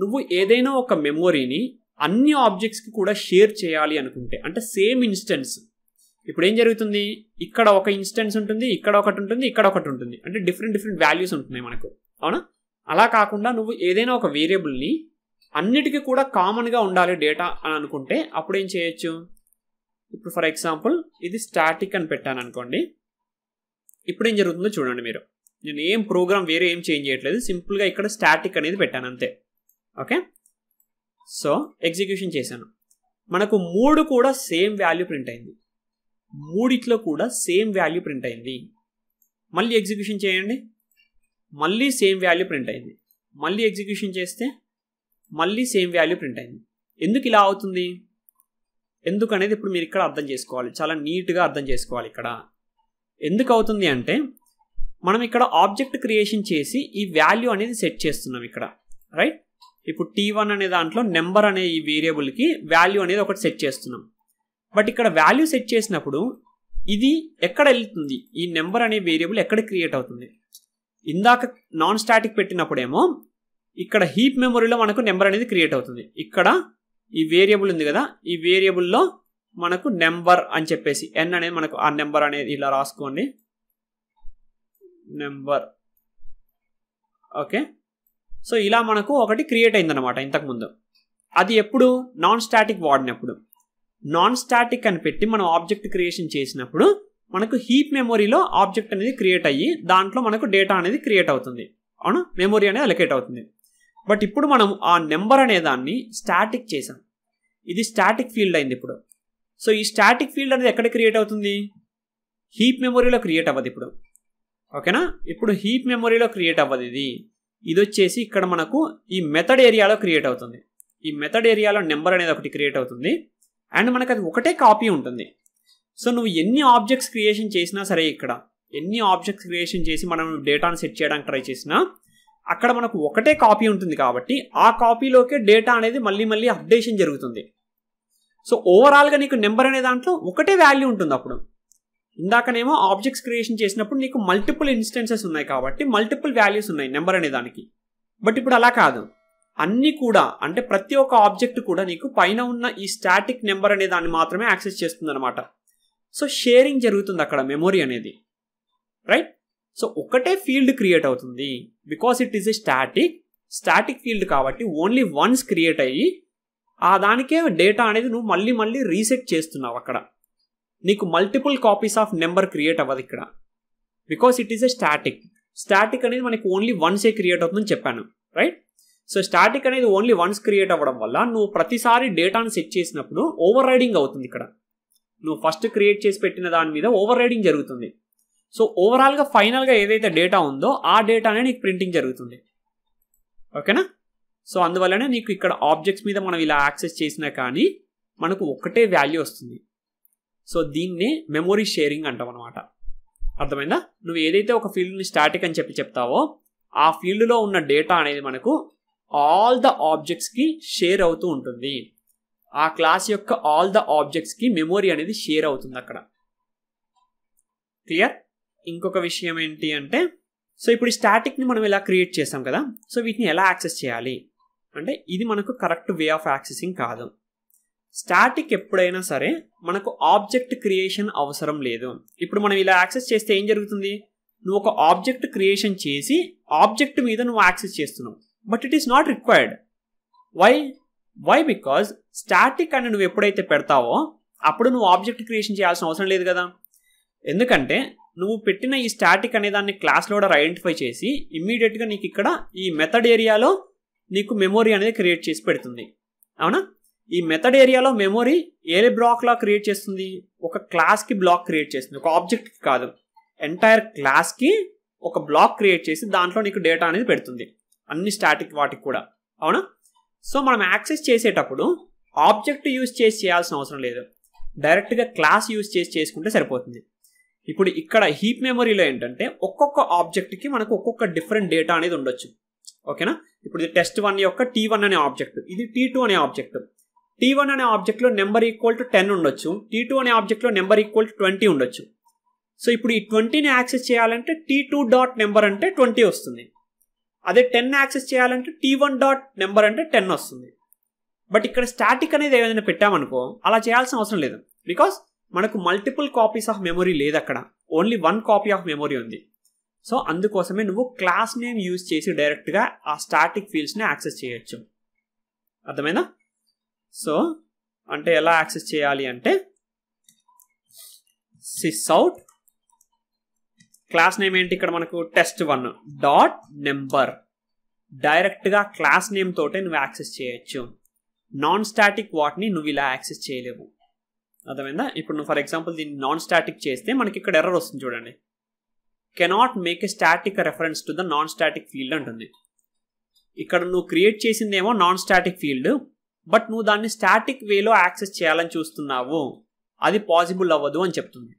నువ్వు ఏదైనా ఒక మెమొరీని అన్ని ఆబ్జెక్ట్స్కి కూడా షేర్ చేయాలి అనుకుంటే అంటే సేమ్ ఇన్స్టెన్స్ ఇప్పుడు ఏం జరుగుతుంది? ఇక్కడ ఒక ఇన్స్టెన్స్ ఉంటుంది ఇక్కడ ఒకటి ఉంటుంది ఇక్కడ ఒకటి ఉంటుంది. అంటే డిఫరెంట్ డిఫరెంట్ వాల్యూస్ ఉంటున్నాయి మనకు. అవునా? అలా కాకుండా నువ్వు ఏదైనా ఒక వేరియబుల్ని అన్నిటికీ కూడా కామన్గా ఉండాలి డేటా అని అనుకుంటే అప్పుడు ఏం చేయొచ్చు? ఇప్పుడు ఫర్ ఎగ్జాంపుల్ ఇది స్టాటిక్ అని పెట్టాను అనుకోండి. ఇప్పుడు ఏం జరుగుతుందో చూడండి మీరు. నేను ఏం ప్రోగ్రామ్ వేరే ఏం చేంజ్ చేయట్లేదు. సింపుల్గా ఇక్కడ స్టాటిక్ అనేది పెట్టాను అంతే. ఓకే? సో ఎగ్జిక్యూషన్ చేశాను. మనకు మూడు కూడా సేమ్ వాల్యూ ప్రింట్ అయింది. మూడిట్లో కూడా సేమ్ వాల్యూ ప్రింట్ అయింది. మళ్ళీ ఎగ్జిక్యూషన్ చేయండి. మళ్ళీ సేమ్ వాల్యూ ప్రింట్ అయింది. మళ్ళీ ఎగ్జిక్యూషన్ చేస్తే మళ్ళీ సేమ్ వాల్యూ ప్రింట్ అయింది. ఎందుకు ఇలా అవుతుంది? ఎందుకనేది ఇప్పుడు మీరు ఇక్కడ అర్థం చేసుకోవాలి. చాలా నీట్గా అర్థం చేసుకోవాలి ఇక్కడ. ఎందుకు అవుతుంది అంటే మనం ఇక్కడ ఆబ్జెక్ట్ క్రియేషన్ చేసి ఈ వాల్యూ అనేది సెట్ చేస్తున్నాం ఇక్కడ. రైట్ ఇప్పుడు టీ వన్ అనే దాంట్లో నెంబర్ అనే ఈ వేరియబుల్కి వాల్యూ అనేది ఒకటి సెట్ చేస్తున్నాం. బట్ ఇక్కడ వాల్యూ సెట్ చేసినప్పుడు ఇది ఎక్కడ వెళ్తుంది? ఈ నెంబర్ అనే వేరియబుల్ ఎక్కడ క్రియేట్ అవుతుంది? ఇందాక నాన్ స్టాటిక్ పెట్టినప్పుడేమో ఇక్కడ హీప్ మెమొరీలో మనకు నెంబర్ అనేది క్రియేట్ అవుతుంది. ఇక్కడ ఈ వేరియబుల్ ఉంది కదా ఈ వేరియబుల్లో మనకు నెంబర్ అని చెప్పేసి ఎన్ అనేది మనకు ఆ నెంబర్ అనేది ఇలా రాసుకోండి. నెంబర్. ఓకే. సో ఇలా మనకు ఒకటి క్రియేట్ అయిందనమాట ఇంతకుముందు. అది ఎప్పుడు? నాన్ స్టాటిక్ వాడినప్పుడు. నాన్ స్టాటిక్ అని పెట్టి మనం ఆబ్జెక్ట్ క్రియేషన్ చేసినప్పుడు మనకు హీప్ మెమొరీలో ఆబ్జెక్ట్ అనేది క్రియేట్ అయ్యి దాంట్లో మనకు డేటా అనేది క్రియేట్ అవుతుంది. అవును? మెమొరీ అనేది అలొకేట్ అవుతుంది. బట్ ఇప్పుడు మనం ఆ నెంబర్ అనే దాన్ని స్టాటిక్ చేసాం ఇది స్టాటిక్ ఫీల్డ్ అయింది ఇప్పుడు. సో ఈ స్టాటిక్ ఫీల్డ్ అనేది ఎక్కడ క్రియేట్ అవుతుంది? హీప్ మెమొరీలో క్రియేట్ అవ్వదు ఇప్పుడు. ఓకేనా? ఇప్పుడు హీప్ మెమొరీలో క్రియేట్ అవ్వదు ఇది. ఇది వచ్చేసి ఇక్కడ మనకు ఈ మెథడ్ ఏరియాలో క్రియేట్ అవుతుంది. ఈ మెథడ్ ఏరియాలో నెంబర్ అనేది ఒకటి క్రియేట్ అవుతుంది. అండ్ మనకు అది ఒకటే కాపీ ఉంటుంది. సో నువ్వు ఎన్ని ఆబ్జెక్ట్స్ క్రియేషన్ చేసినా సరే ఇక్కడ ఎన్ని ఆబ్జెక్ట్స్ క్రియేషన్ చేసి మనం డేటాను సెట్ చేయడానికి ట్రై చేసినా అక్కడ మనకు ఒకటే కాపీ ఉంటుంది కాబట్టి ఆ కాపీలోకే డేటా అనేది మళ్ళీ మళ్ళీ అప్డేషన్ జరుగుతుంది. సో ఓవరాల్గా నీకు నెంబర్ అనే దాంట్లో ఒకటే వాల్యూ ఉంటుంది అప్పుడు. ఇందాకనేమో ఆబ్జెక్ట్స్ క్రియేషన్ చేసినప్పుడు నీకు మల్టిపుల్ ఇన్స్టెన్సెస్ ఉన్నాయి కాబట్టి మల్టిపుల్ వాల్యూస్ ఉన్నాయి నెంబర్ అనే దానికి. బట్ ఇప్పుడు అలా కాదు. అన్నీ కూడా అంటే ప్రతి ఒక్క ఆబ్జెక్ట్ కూడా నీకు పైన ఉన్న ఈ స్టాటిక్ నెంబర్ అనే దాన్ని మాత్రమే యాక్సెస్ చేస్తుంది అనమాట సో షేరింగ్ జరుగుతుంది అక్కడ మెమొరీ అనేది. రైట్? సో ఒకటే ఫీల్డ్ క్రియేట్ అవుతుంది. Because it is a static static field కాబట్టి ఓన్లీ వన్స్ క్రియేట్ అయ్యి ఆ దానికే డేటా అనేది నువ్వు మళ్ళీ మళ్ళీ రీసెట్ చేస్తున్నావు అక్కడ. నీకు multiple copies of number create అవ్వదు ఇక్కడ. Because it is a static. Static అనేది మనకి ఓన్లీ వన్సే క్రియేట్ అవుతుందని చెప్పాను. రైట్? సో స్టాటిక్ అనేది ఓన్లీ వన్స్ క్రియేట్ అవ్వడం వల్ల నువ్వు ప్రతిసారి డేటాను సెట్ చేసినప్పుడు ఓవర్ రైడింగ్ అవుతుంది ఇక్కడ. నువ్వు ఫస్ట్ క్రియేట్ చేసి పెట్టిన దాని మీద ఓవర్ రైడింగ్ జరుగుతుంది సో ఓవరాల్గా ఫైనల్గా ఏదైతే డేటా ఉందో ఆ డేటానే నీకు ప్రింటింగ్ జరుగుతుంది. ఓకేనా సో అందువల్లనే నీకు ఇక్కడ ఆబ్జెక్ట్స్ మీద మనం ఇలా యాక్సెస్ చేసినా కానీ మనకు ఒకటే వాల్యూ వస్తుంది. సో దీన్నే మెమొరీ షేరింగ్ అంటాం అనమాట అర్థమైందా? నువ్వు ఏదైతే ఒక ఫీల్డ్ని స్టాటిక్ అని చెప్పి చెప్తావో ఆ ఫీల్డ్లో ఉన్న డేటా అనేది మనకు ఆల్ ద ఆబ్జెక్ట్స్కి షేర్ అవుతూ ఉంటుంది. ఆ క్లాస్ యొక్క ఆల్ ద ఆబ్జెక్ట్స్కి మెమొరీ అనేది షేర్ అవుతుంది అక్కడ. క్లియర్ ఇంకొక విషయం ఏంటి అంటే సో ఇప్పుడు ఈ స్టాటిక్ని మనం ఇలా క్రియేట్ చేసాం కదా సో వీటిని ఎలా యాక్సెస్ చేయాలి? అంటే ఇది మనకు కరెక్ట్ వే ఆఫ్ యాక్సెసింగ్ కాదు. స్టాటిక్ ఎప్పుడైనా సరే మనకు ఆబ్జెక్ట్ క్రియేషన్ అవసరం లేదు. ఇప్పుడు మనం ఇలా యాక్సెస్ చేస్తే ఏం జరుగుతుంది? నువ్వు ఒక ఆబ్జెక్ట్ క్రియేషన్ చేసి ఆబ్జెక్ట్ మీద నువ్వు యాక్సెస్ చేస్తున్నావు. But it is not required why why because static అని నువ్వు ఎప్పుడైతే పెడతావో అప్పుడు నువ్వు ఆబ్జెక్ట్ క్రియేషన్ చేయాల్సిన అవసరం లేదు కదా. ఎందుకంటే నువ్వు పెట్టిన ఈ స్టాటిక్ అనే దాన్ని క్లాస్ లోడర్ ఐడెంటిఫై చేసి ఇమ్మీడియట్గా నీకు ఇక్కడ ఈ మెథడ్ ఏరియాలో నీకు మెమొరీ అనేది క్రియేట్ చేసి పెడుతుంది. అవునా? ఈ మెథడ్ ఏరియాలో మెమొరీ ఏ బ్లాక్లా క్రియేట్ చేస్తుంది? ఒక క్లాస్కి బ్లాక్ క్రియేట్ చేస్తుంది. ఒక ఆబ్జెక్ట్కి కాదు. ఎంటైర్ క్లాస్కి ఒక బ్లాక్ క్రియేట్ చేసి దాంట్లో నీకు డేటా అనేది పెడుతుంది. అన్ని స్టాటిక్ వాటికి కూడా. అవునా? సో మనం యాక్సెస్ చేసేటప్పుడు ఆబ్జెక్ట్ యూజ్ చేసి చేయాల్సిన అవసరం లేదు. డైరెక్ట్గా క్లాస్ యూజ్ చేసి చేసుకుంటే సరిపోతుంది. ఇప్పుడు ఇక్కడ హీప్ మెమొరీలో ఏంటంటే ఒక్కొక్క ఆబ్జెక్ట్కి మనకు ఒక్కొక్క డిఫరెంట్ డేటా అనేది ఉండొచ్చు. ఓకేనా? ఇప్పుడు ఇది టెస్ట్ వన్ యొక్క టీ వన్ అనే ఆబ్జెక్ట్. ఇది టీ టూ అనే ఆబ్జెక్ట్. టీ వన్ అనే ఆబ్జెక్ట్లో నెంబర్ ఈక్వల్ టు టెన్ ఉండొచ్చు. టీ టూ అనే ఆబ్జెక్ట్లో నెంబర్ ఈక్వల్ టు ట్వంటీ ఉండొచ్చు. సో ఇప్పుడు ఈ ట్వంటీని యాక్సెస్ చేయాలంటే టీ టూ డాట్ నెంబర్ అంటే ట్వంటీ వస్తుంది. అదే టెన్ యాక్సెస్ చేయాలంటే టీ వన్ డాట్ నెంబర్ అంటే టెన్ వస్తుంది. బట్ ఇక్కడ స్టాటిక్ అనేది ఏదైనా పెట్టామనుకో అలా చేయాల్సిన అవసరం లేదు. బికాస్ మనకు మల్టిపుల్ కాపీస్ ఆఫ్ మెమొరీ లేదు అక్కడ. Only one copy of memory ఉంది. సో అందుకోసమే నువ్వు క్లాస్ నేమ్ యూజ్ చేసి డైరెక్ట్గా ఆ స్టాటిక్ ఫీల్డ్స్ని యాక్సెస్ చేయొచ్చు. అర్థమైందా? సో అంటే ఎలా యాక్సెస్ చేయాలి అంటే సిస్ అవుట్ క్లాస్ నేమ్ ఏంటి ఇక్కడ మనకు? Test one. Dot number. డైరెక్ట్గా క్లాస్ నేమ్ తోటే నువ్వు యాక్సెస్ చేయొచ్చు. నాన్ స్టాటిక్ వాటిని నువ్వు ఇలా యాక్సెస్ చేయలేవు. అర్థమైందా? ఇప్పుడు నువ్వు ఫర్ ఎగ్జాంపుల్ దీన్ని నాన్ స్టాటిక్ చేస్తే మనకి ఇక్కడ ఎర్రర్ వస్తుంది చూడండి. Cannot make a static reference to the non static field అంటుంది. ఇక్కడ నువ్వు క్రియేట్ చేసిందేమో నాన్ స్టాటిక్ ఫీల్డ్ బట్ నువ్వు దాన్ని స్టాటిక్ వేలో యాక్సెస్ చేయాలని చూస్తున్నావు. అది పాసిబుల్ అవ్వదు అని చెప్తుంది.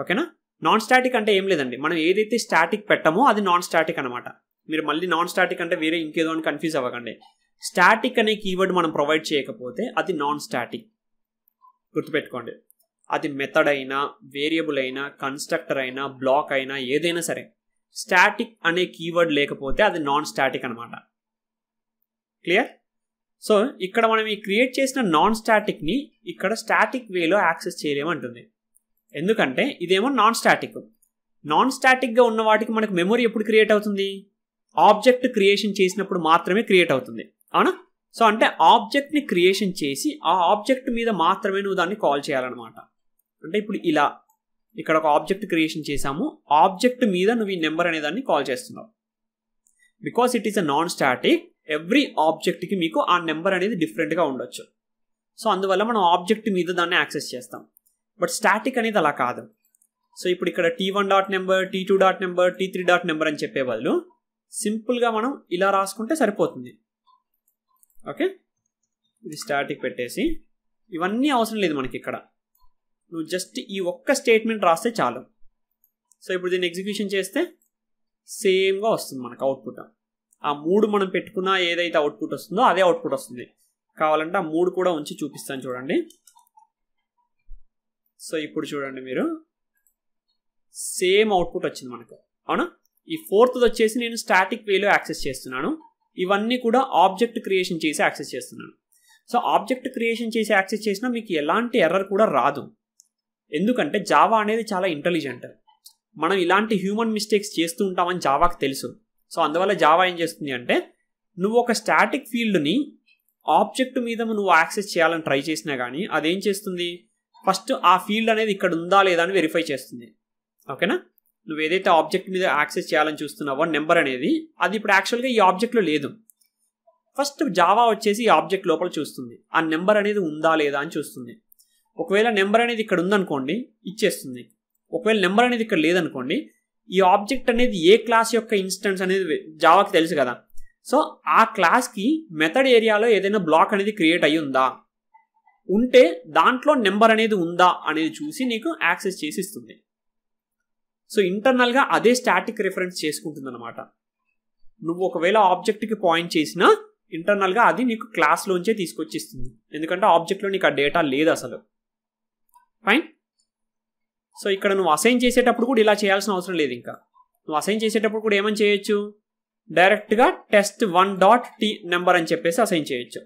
ఓకేనా? నాన్ స్టాటిక్ అంటే ఏం లేదండి. మనం ఏదైతే స్టాటిక్ పెట్టామో అది నాన్ స్టాటిక్ అనమాట మీరు మళ్ళీ నాన్ స్టాటిక్ అంటే వేరే ఇంకేదో అని కన్ఫ్యూజ్ అవ్వకండి. స్టాటిక్ అనే కీవర్డ్ మనం ప్రొవైడ్ చేయకపోతే అది నాన్ స్టాటిక్ గుర్తుపెట్టుకోండి. అది మెథడ్ అయినా వేరియబుల్ అయినా కన్స్ట్రక్టర్ అయినా బ్లాక్ అయినా ఏదైనా సరే. స్టాటిక్ అనే కీవర్డ్ లేకపోతే అది నాన్ స్టాటిక్ అనమాట క్లియర్ సో ఇక్కడ మనం ఈ క్రియేట్ చేసిన నాన్ స్టాటిక్ని ఇక్కడ స్టాటిక్ వేలో యాక్సెస్ చేయలేమంటుంది. ఎందుకంటే ఇదేమో నాన్ స్టాటిక్ నాన్ స్టాటిక్గా ఉన్న వాటికి మనకు మెమొరీ ఎప్పుడు క్రియేట్ అవుతుంది? ఆబ్జెక్ట్ క్రియేషన్ చేసినప్పుడు మాత్రమే క్రియేట్ అవుతుంది. అవునా? సో అంటే ఆబ్జెక్ట్ని క్రియేషన్ చేసి ఆ ఆబ్జెక్ట్ మీద మాత్రమే నువ్వు దాన్ని కాల్ చేయాలన్నమాట. అంటే ఇప్పుడు ఇలా ఇక్కడ ఒక ఆబ్జెక్ట్ క్రియేషన్ చేసాము ఆబ్జెక్ట్ మీద నువ్వు ఈ నెంబర్ అనే దాన్ని కాల్ చేస్తున్నావు. Because it is a non static every ఆబ్జెక్ట్కి మీకు ఆ నెంబర్ అనేది డిఫరెంట్గా ఉండొచ్చు. సో అందువల్ల మనం ఆబ్జెక్ట్ మీద దాన్ని యాక్సెస్ చేస్తాం. బట్ స్టాటిక్ అనేది అలా కాదు. సో ఇప్పుడు ఇక్కడ T one dot number T two dot number T three dot number అని చెప్పే బదులు సింపుల్గా మనం ఇలా రాసుకుంటే సరిపోతుంది. ఓకే? ఇది స్టాటిక్ పెట్టేసి ఇవన్నీ అవసరం లేదు మనకి ఇక్కడ. నువ్వు జస్ట్ ఈ ఒక్క స్టేట్మెంట్ రాస్తే చాలు. సో ఇప్పుడు దీన్ని ఎగ్జిక్యూషన్ చేస్తే సేమ్గా వస్తుంది మనకు అవుట్పుట్. ఆ మూడు మనం పెట్టుకున్న ఏదైతే అవుట్పుట్ వస్తుందో అదే అవుట్పుట్ వస్తుంది. కావాలంటే ఆ మూడు కూడా ఉంచి చూపిస్తాను చూడండి. సో ఇప్పుడు చూడండి మీరు. సేమ్ అవుట్పుట్ వచ్చింది మనకు. అవునా? ఈ ఫోర్త్ వచ్చేసి నేను స్టాటిక్ వేలో యాక్సెస్ చేస్తున్నాను. ఇవన్నీ కూడా ఆబ్జెక్ట్ క్రియేషన్ చేసి యాక్సెస్ చేస్తున్నాను. సో ఆబ్జెక్ట్ క్రియేషన్ చేసి యాక్సెస్ చేసినా మీకు ఎలాంటి ఎర్రర్ కూడా రాదు. ఎందుకంటే జావా అనేది చాలా ఇంటెలిజెంట్ మనం ఇలాంటి హ్యూమన్ మిస్టేక్స్ చేస్తూ ఉంటామని జావాకి తెలుసు. సో అందువల్ల జావా ఏం చేస్తుంది అంటే నువ్వు ఒక స్టాటిక్ ఫీల్డ్ని ఆబ్జెక్ట్ మీద నువ్వు యాక్సెస్ చేయాలని ట్రై చేసినా కానీ అదేం చేస్తుంది? ఫస్ట్ ఆ ఫీల్డ్ అనేది ఇక్కడ ఉందా లేదా అని వెరిఫై చేస్తుంది. ఓకేనా? నువ్వు ఏదైతే ఆబ్జెక్ట్ మీద యాక్సెస్ చేయాలని చూస్తున్నావో నెంబర్ అనేది అది ఇప్పుడు యాక్చువల్గా ఈ ఆబ్జెక్ట్లో లేదు. ఫస్ట్ జావా వచ్చేసి ఈ ఆబ్జెక్ట్ లోపల చూస్తుంది. ఆ నెంబర్ అనేది ఉందా లేదా అని చూస్తుంది. ఒకవేళ నెంబర్ అనేది ఇక్కడ ఉందనుకోండి ఇచ్చేస్తుంది. ఒకవేళ నెంబర్ అనేది ఇక్కడ లేదనుకోండి ఈ ఆబ్జెక్ట్ అనేది ఏ క్లాస్ యొక్క ఇన్స్టెన్స్ అనేది జావాకి తెలుసు కదా. సో ఆ క్లాస్కి మెథడ్ ఏరియాలో ఏదైనా బ్లాక్ అనేది క్రియేట్ అయ్యి ఉందా? ఉంటే దాంట్లో నెంబర్ అనేది ఉందా అనేది చూసి నీకు యాక్సెస్ చేసి ఇస్తుంది సో ఇంటర్నల్గా అదే స్టాటిక్ రిఫరెన్స్ చేసుకుంటుంది అనమాట నువ్వు ఒకవేళ ఆబ్జెక్ట్కి పాయింట్ చేసినా ఇంటర్నల్గా అది నీకు క్లాస్లోంచే తీసుకొచ్చి ఇస్తుంది ఎందుకంటే ఆబ్జెక్ట్లో నీకు ఆ డేటా లేదు అసలు. ఫైన్? సో ఇక్కడ నువ్వు అసైన్ చేసేటప్పుడు కూడా ఇలా చేయాల్సిన అవసరం లేదు ఇంకా. నువ్వు అసైన్ చేసేటప్పుడు కూడా ఏమని చేయొచ్చు? డైరెక్ట్గా test one dot T number అని చెప్పేసి అసైన్ చేయొచ్చు.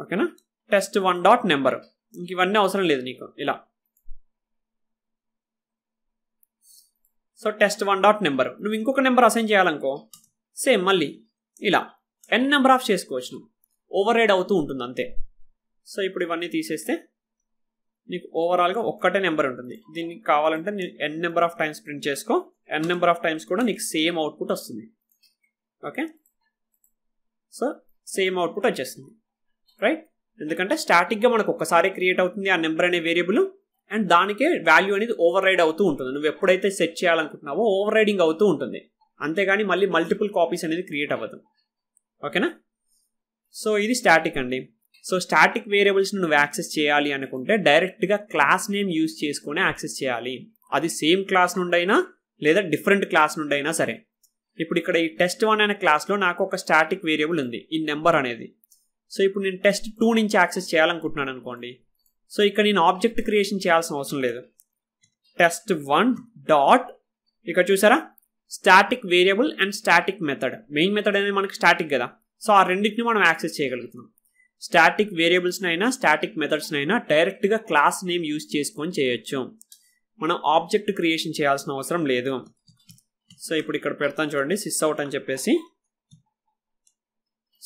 ఓకేనా? టెస్ట్ వన్ డాట్ నెంబర్ ఇంక ఇవన్నీ అవసరం లేదు నీకు ఇలా. So test one dot number నువ్వు ఇంకొక నెంబర్ అసైన్ చేయాలనుకో సేమ్ మళ్ళీ ఇలా. ఎన్ నెంబర్ ఆఫ్ చేసుకోవచ్చు నువ్వు. ఓవర్ రైడ్ అవుతూ ఉంటుంది అంతే. సో ఇప్పుడు ఇవన్నీ తీసేస్తే నీకు ఓవరాల్గా ఒక్కటే నెంబర్ ఉంటుంది. దీనికి కావాలంటే నేను n number of times print చేసుకో. ఎన్ నెంబర్ ఆఫ్ టైమ్స్ కూడా నీకు సేమ్ అవుట్పుట్ వస్తుంది. ఓకే సో సేమ్ అవుట్పుట్ వచ్చేస్తుంది. రైట్ ఎందుకంటే స్టాటిక్గా మనకు ఒక్కసారి క్రియేట్ అవుతుంది ఆ నెంబర్ అనే వేరియబుల్ అండ్ దానికే వాల్యూ అనేది ఓవర్ రైడ్ అవుతూ ఉంటుంది. నువ్వు ఎప్పుడైతే సెట్ చేయాలనుకుంటున్నావో ఓవర్ రైడింగ్ అవుతూ ఉంటుంది. అంతేగాని మళ్ళీ మల్టిపుల్ కాపీస్ అనేది క్రియేట్ అవ్వదు. ఓకేనా? సో ఇది స్టాటిక్ అండి. సో స్టాటిక్ వేరియబుల్స్ని నువ్వు యాక్సెస్ చేయాలి అనుకుంటే డైరెక్ట్గా క్లాస్ నేమ్ యూజ్ చేసుకొని యాక్సెస్ చేయాలి. అది సేమ్ క్లాస్ నుండైనా లేదా డిఫరెంట్ క్లాస్ నుండైనా సరే. ఇప్పుడు ఇక్కడ ఈ టెస్ట్ వన్ అనే క్లాస్లో నాకు ఒక స్టాటిక్ వేరియబుల్ ఉంది. ఈ నెంబర్ అనేది. సో ఇప్పుడు నేను టెస్ట్ టూ నుంచి యాక్సెస్ చేయాలనుకుంటున్నాను అనుకోండి. సో ఇక్కడ నేను ఆబ్జెక్ట్ క్రియేషన్ చేయాల్సిన అవసరం లేదు. టెస్ట్ వన్ డాట్ ఇక్కడ చూసారా? Static variable and static method. Main method అనేది మనకి స్టాటిక్ కదా. సో ఆ రెండింటిని మనం యాక్సెస్ చేయగలుగుతున్నాం. స్టాటిక్ వేరియబుల్స్ని అయినా స్టాటిక్ మెథడ్స్ని అయినా డైరెక్ట్గా క్లాస్ నేమ్ యూజ్ చేసుకొని చేయొచ్చు. మనం ఆబ్జెక్ట్ క్రియేషన్ చేయాల్సిన అవసరం లేదు. సో ఇప్పుడు ఇక్కడ పెడతాను చూడండి సిస్ అవుట్ అని చెప్పేసి.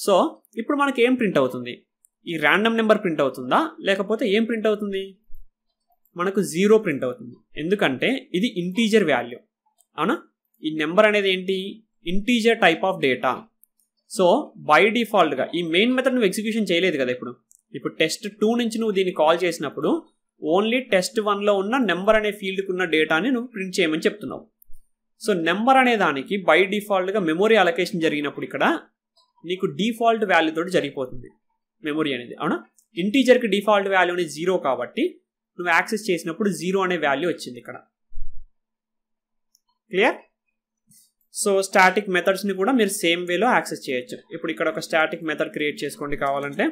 సో ఇప్పుడు మనకి ఏం ప్రింట్ అవుతుంది? ఈ ర్యాండమ్ నెంబర్ ప్రింట్ అవుతుందా? లేకపోతే ఏం ప్రింట్ అవుతుంది? మనకు జీరో ప్రింట్ అవుతుంది. ఎందుకంటే ఇది ఇంటీజర్ వాల్యూ అవునా? ఈ నెంబర్ అనేది ఏంటి? Integer type of data so by డిఫాల్ట్గా ఈ మెయిన్ మెథడ్ నువ్వు ఎగ్జిక్యూషన్ చేయలేదు కదా ఇప్పుడు? ఇప్పుడు టెస్ట్ టూ నుంచి నువ్వు దీన్ని కాల్ చేసినప్పుడు ఓన్లీ టెస్ట్ వన్లో ఉన్న నెంబర్ అనే ఫీల్డ్కి ఉన్న డేటాని నువ్వు ప్రింట్ చేయమని చెప్తున్నావు. సో నెంబర్ అనే దానికి బై డిఫాల్ట్గా మెమొరీ అలొకేషన్ జరిగినప్పుడు ఇక్కడ నీకు డిఫాల్ట్ వాల్యూ తోటి జరిగిపోతుంది మెమొరీ అనేది. అవునా? ఇంటీజర్కి డిఫాల్ట్ వాల్యూ అనేది జీరో కాబట్టి నువ్వు యాక్సెస్ చేసినప్పుడు జీరో అనే వాల్యూ వచ్చింది ఇక్కడ. క్లియర్ సో స్టాటిక్ మెథడ్స్ని కూడా మీరు సేమ్ వేలో యాక్సెస్ చేయొచ్చు. ఇప్పుడు ఇక్కడ ఒక స్టాటిక్ మెథడ్ క్రియేట్ చేసుకోండి కావాలంటే.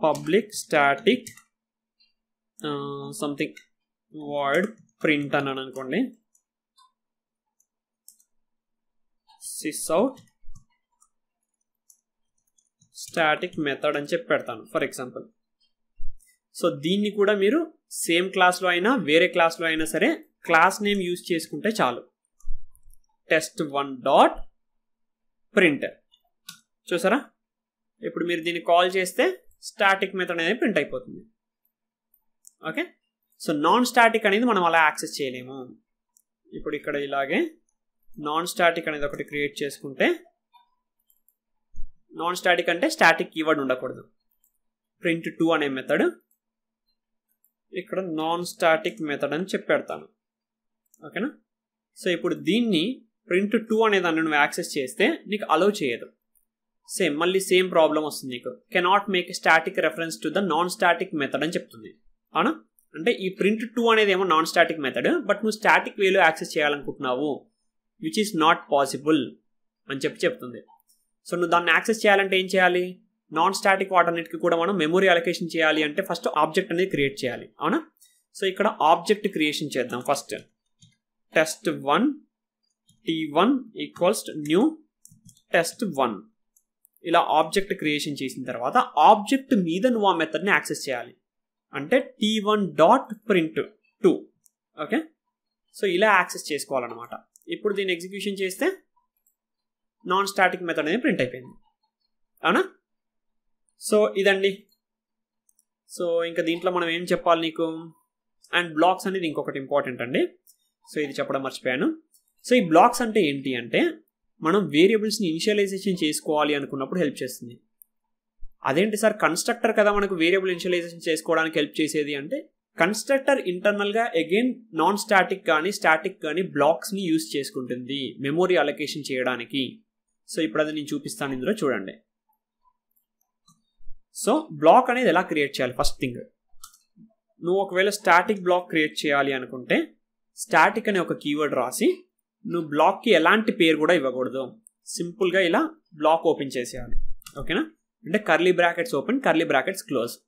Public static something word print అన్నాను అనుకోండి. సిస్ అవుట్ స్టాటిక్ మెథడ్ అని చెప్పి పెడతాను ఫర్ ఎగ్జాంపుల్ సో దీన్ని కూడా మీరు సేమ్ క్లాస్లో అయినా వేరే క్లాస్లో అయినా సరే క్లాస్ నేమ్ యూజ్ చేసుకుంటే చాలు. టెస్ట్ వన్ డాట్ ప్రింట్ చూసారా? ఇప్పుడు మీరు దీన్ని కాల్ చేస్తే స్టాటిక్ మెథడ్ అనేది ప్రింట్ అయిపోతుంది. ఓకే సో నాన్ స్టాటిక్ అనేది మనం అలా యాక్సెస్ చేయలేము. ఇప్పుడు ఇక్కడ ఇలాగే నాన్ స్టాటిక్ అనేది ఒకటి క్రియేట్ చేసుకుంటే నాన్ స్టాటిక్ అంటే స్టాటిక్ కీవర్డ్ ఉండకూడదు. ప్రింట్ టూ అనే మెథడ్ ఇక్కడ నాన్ స్టాటిక్ మెథడ్ అని చెప్పి ఓకేనా సో ఇప్పుడు దీన్ని ప్రింట్ టూ అనే దాన్ని నువ్వు యాక్సెస్ చేస్తే నీకు అలౌ చేయదు. సేమ్ మళ్ళీ సేమ్ ప్రాబ్లం వస్తుంది నీకు. Cannot make static reference to the non static method అని చెప్తుంది. అవునా? అంటే ఈ ప్రింట్ టూ అనేది ఏమో నాన్ స్టాటిక్ మెథడ్ బట్ నువ్వు స్టాటిక్ వేలో యాక్సెస్ చేయాలనుకుంటున్నావు విచ్ ఈస్ నాట్ పాసిబుల్ అని చెప్పి చెప్తుంది. సో నువ్వు దాన్ని యాక్సెస్ చేయాలంటే ఏం చేయాలి? నాన్ స్టాటిక్ వాటన్నిటికి కూడా మనం మెమొరీ అలొకేషన్ చేయాలి అంటే ఫస్ట్ ఆబ్జెక్ట్ అనేది క్రియేట్ చేయాలి. అవునా? సో ఇక్కడ ఆబ్జెక్ట్ క్రియేషన్ చేద్దాం first. Test one t one equals new test one. ఇలా ఆబ్జెక్ట్ క్రియేషన్ చేసిన తర్వాత ఆబ్జెక్ట్ మీద నువ్వు ఆ మెథడ్ని యాక్సెస్ చేయాలి. అంటే t one dot print two. Okay? So ఇలా యాక్సెస్ చేసుకోవాలన్నమాట. ఇప్పుడు దీన్ని ఎగ్జిక్యూషన్ చేస్తే నాన్ స్టాటిక్ మెథడ్ అనేది ప్రింట్ అయిపోయింది. అవునా? సో ఇదండి. సో ఇంకా దీంట్లో మనం ఏం చెప్పాలి నీకు? అండ్ బ్లాక్స్ అనేది ఇంకొకటి ఇంపార్టెంట్ అండి. సో ఇది చెప్పడం మర్చిపోయాను. సో ఈ బ్లాక్స్ అంటే ఏంటి అంటే మనం వేరియబుల్స్ని ఇనిషియలైజేషన్ చేసుకోవాలి అనుకున్నప్పుడు హెల్ప్ చేస్తుంది. అదేంటి సార్ కన్స్ట్రక్టర్ కదా మనకు వేరియబుల్ ఇనిషియలైజేషన్ చేసుకోవడానికి హెల్ప్ చేసేది అంటే కన్స్ట్రక్టర్ ఇంటర్నల్గా అగైన్ నాన్ స్టాటిక్ కానీ స్టాటిక్ కానీ బ్లాక్స్ని యూస్ చేసుకుంటుంది మెమొరీ అలొకేషన్ చేయడానికి. సో ఇప్పుడు అది నేను చూపిస్తాను ఇందులో చూడండి. సో బ్లాక్ అనేది ఎలా క్రియేట్ చేయాలి? First thing. నువ్వు ఒకవేళ స్టాటిక్ బ్లాక్ క్రియేట్ చేయాలి అనుకుంటే స్టాటిక్ అనే ఒక కీవర్డ్ రాసి నువ్వు బ్లాక్కి ఎలాంటి పేరు కూడా ఇవ్వకూడదు. సింపుల్గా ఇలా బ్లాక్ ఓపెన్ చేసేయాలి. ఓకేనా? అంటే curly brackets open curly brackets close.